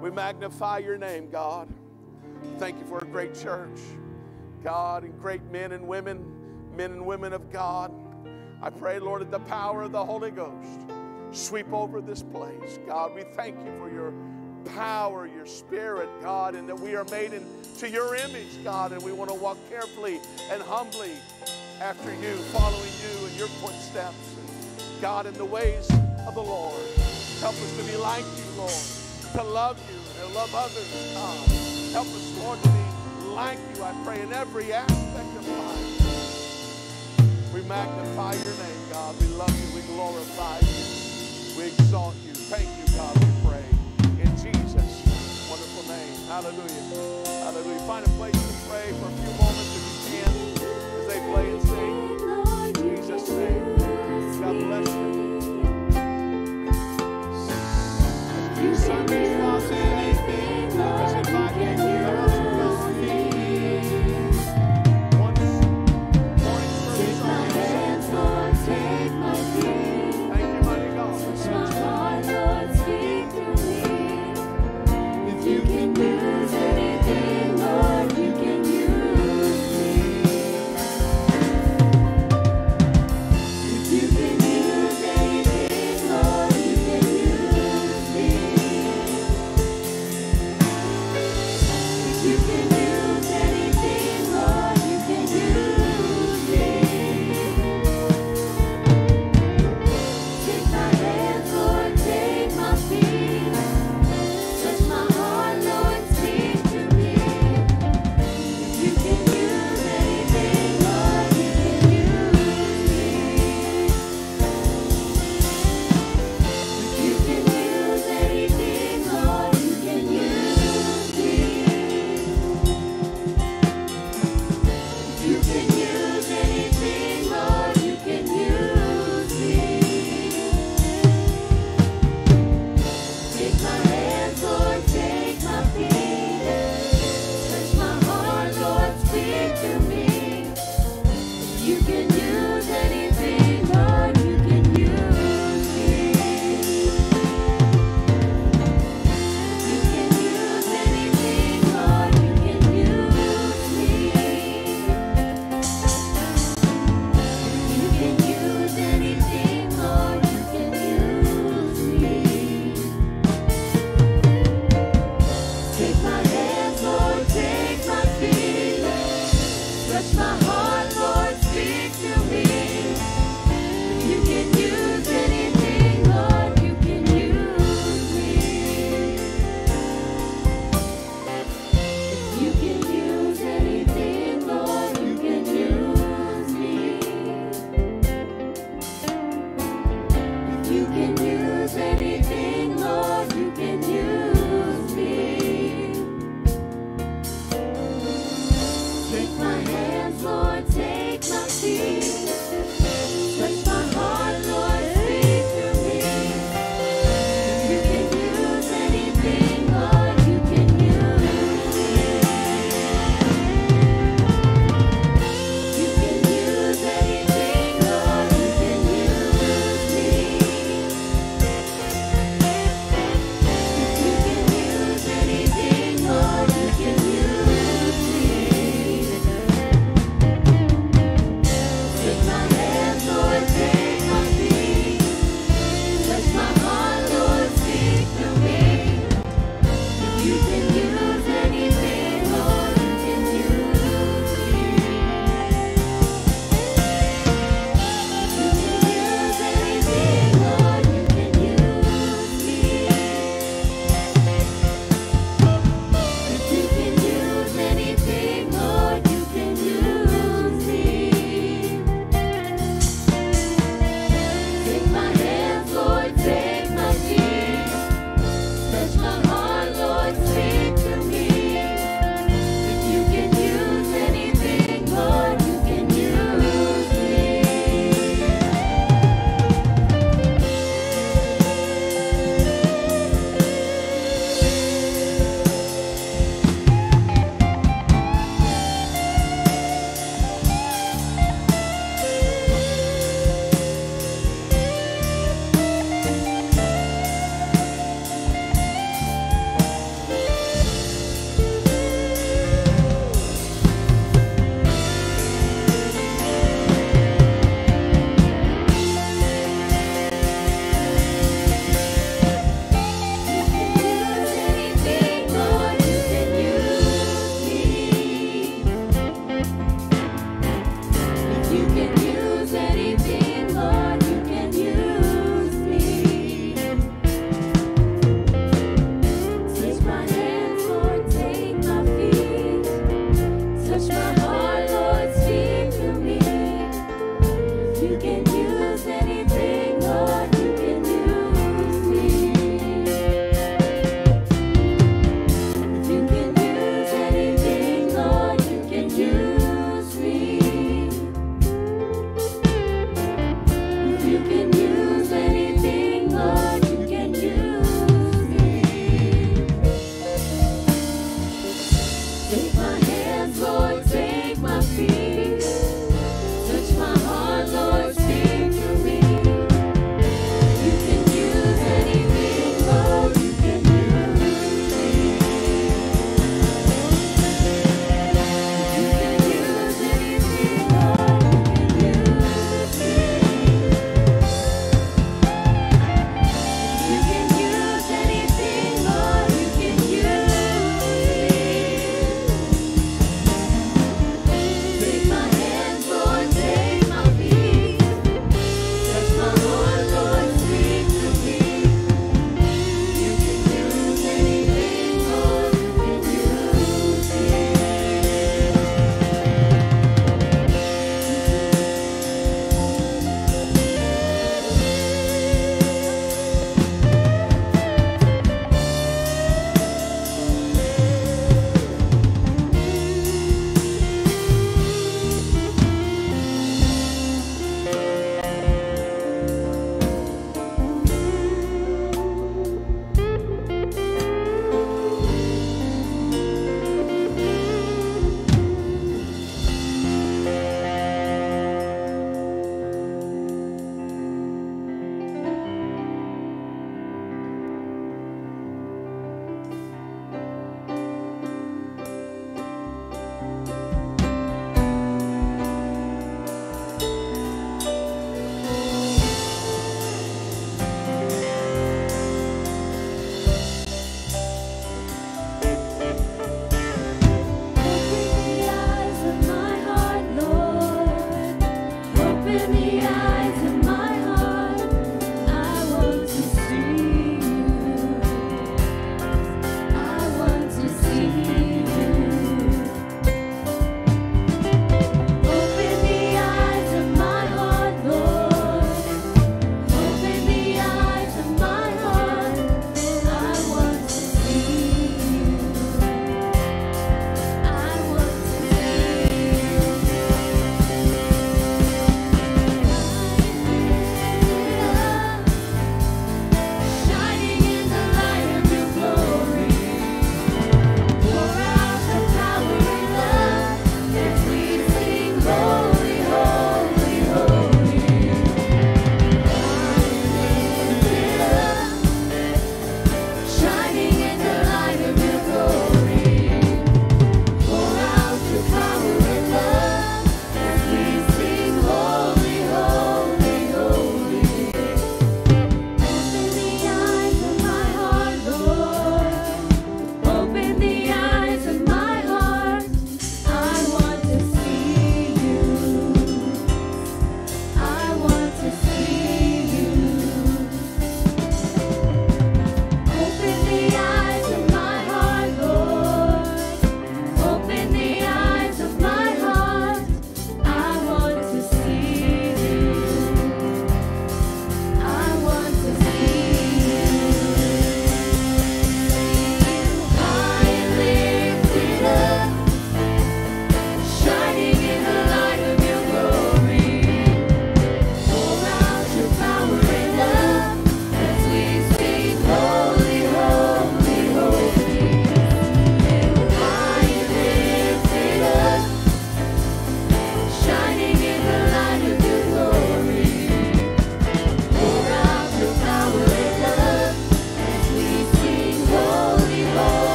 We magnify your name, God. Thank you for a great church. God, and great men and women, men and women of God. I pray, Lord, that the power of the Holy Ghost sweep over this place. God, we thank you for your power, your spirit, God, and that we are made into your image, God, and we want to walk carefully and humbly after you, following you in your footsteps. And God, in the ways of the Lord. Help us to be like you, Lord, to love you and love others, God. Help us, Lord, to be like you, I pray, in every aspect of life. We magnify your name, God. We love you. We glorify you. We exalt you. Thank you, Hallelujah. Hallelujah. Find a place to pray for a few moments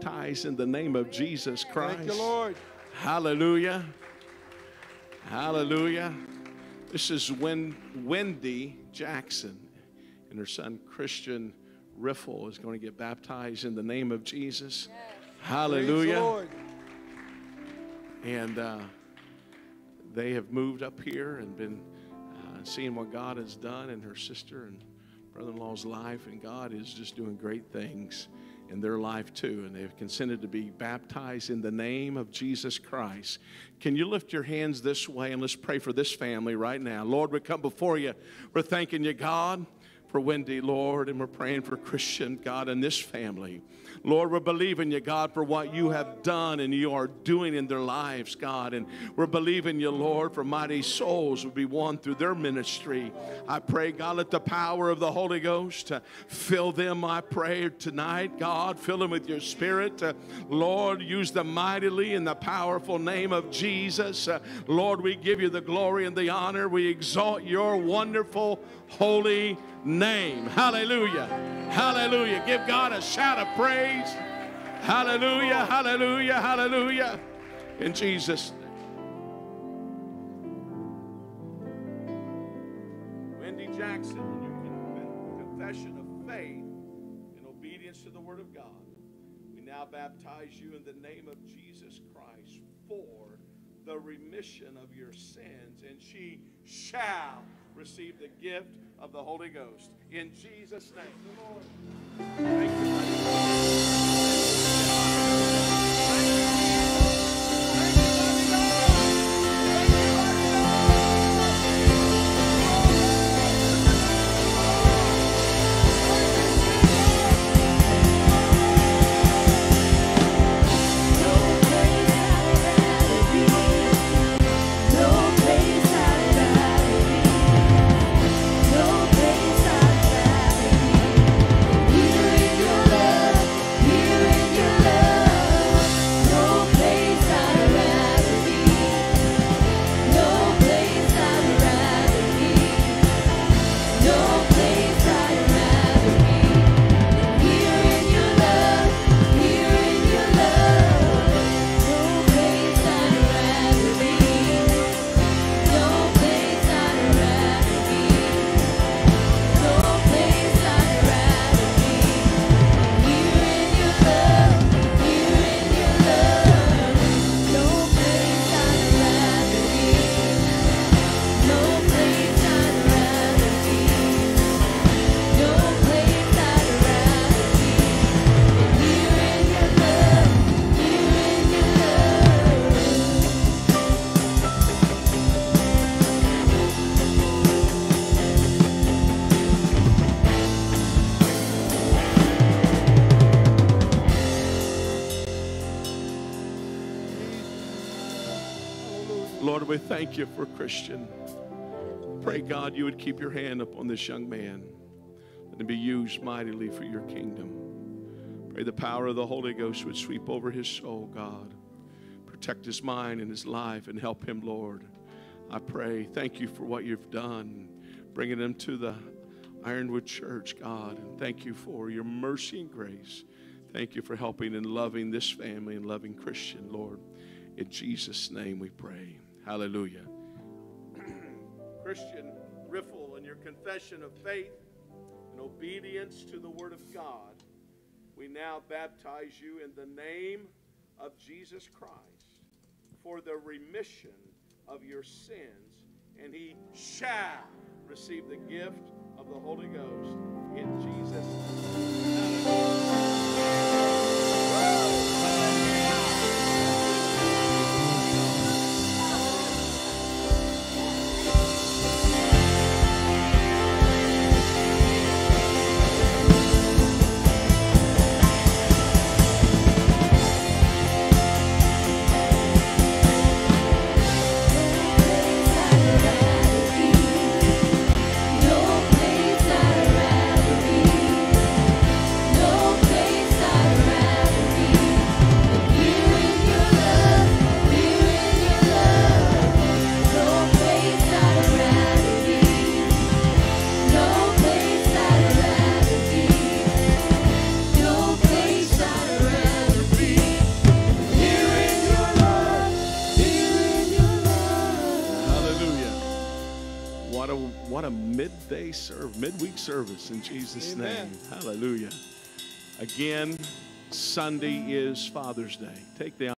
baptized in the name of Jesus Christ. Thank you, Lord. Hallelujah. Hallelujah. This is when Wendy Jackson, and her son Christian Riffle is going to get baptized in the name of Jesus. Praise the Hallelujah. Lord. And uh, they have moved up here and been uh, seeing what God has done in her sister and brother in law's life. And God is just doing great things in their life too. And they've consented to be baptized in the name of Jesus Christ. Can you lift your hands this way and let's pray for this family right now? Lord, we come before you. We're thanking you, God. For Wendy, Lord, and we're praying for Christian, God, and this family. Lord, we're believing you, God, for what you have done and you are doing in their lives, God. And we're believing you, Lord, for mighty souls will be won through their ministry. I pray, God, let the power of the Holy Ghost fill them, I pray, tonight, God. Fill them with your spirit. Lord, use them mightily in the powerful name of Jesus. Uh, Lord, we give you the glory and the honor. We exalt your wonderful, holy name. Hallelujah. Hallelujah. Give God a shout of praise. Hallelujah. Hallelujah. Hallelujah. In Jesus' name. Wendy Jackson, in your confession of faith and obedience to the Word of God, we now baptize you in the name of Jesus Christ for the remission of your sins, and she shall receive the gift of the Holy Ghost. In Jesus' name. Thank you for Christian. Pray, God, you would keep your hand upon this young man and be used mightily for your kingdom. Pray the power of the Holy Ghost would sweep over his soul, God. Protect his mind and his life and help him, Lord. I pray, thank you for what you've done, bringing him to the Ironwood Church, God. And thank you for your mercy and grace. Thank you for helping and loving this family and loving Christian, Lord. In Jesus' name we pray. Hallelujah. Christian Riffle, in your confession of faith and obedience to the Word of God, we now baptize you in the name of Jesus Christ for the remission of your sins, and he shall receive the gift of the Holy Ghost in Jesus' name. Midweek service in Jesus' Amen. name. Hallelujah. Again, Sunday is Father's Day. Take the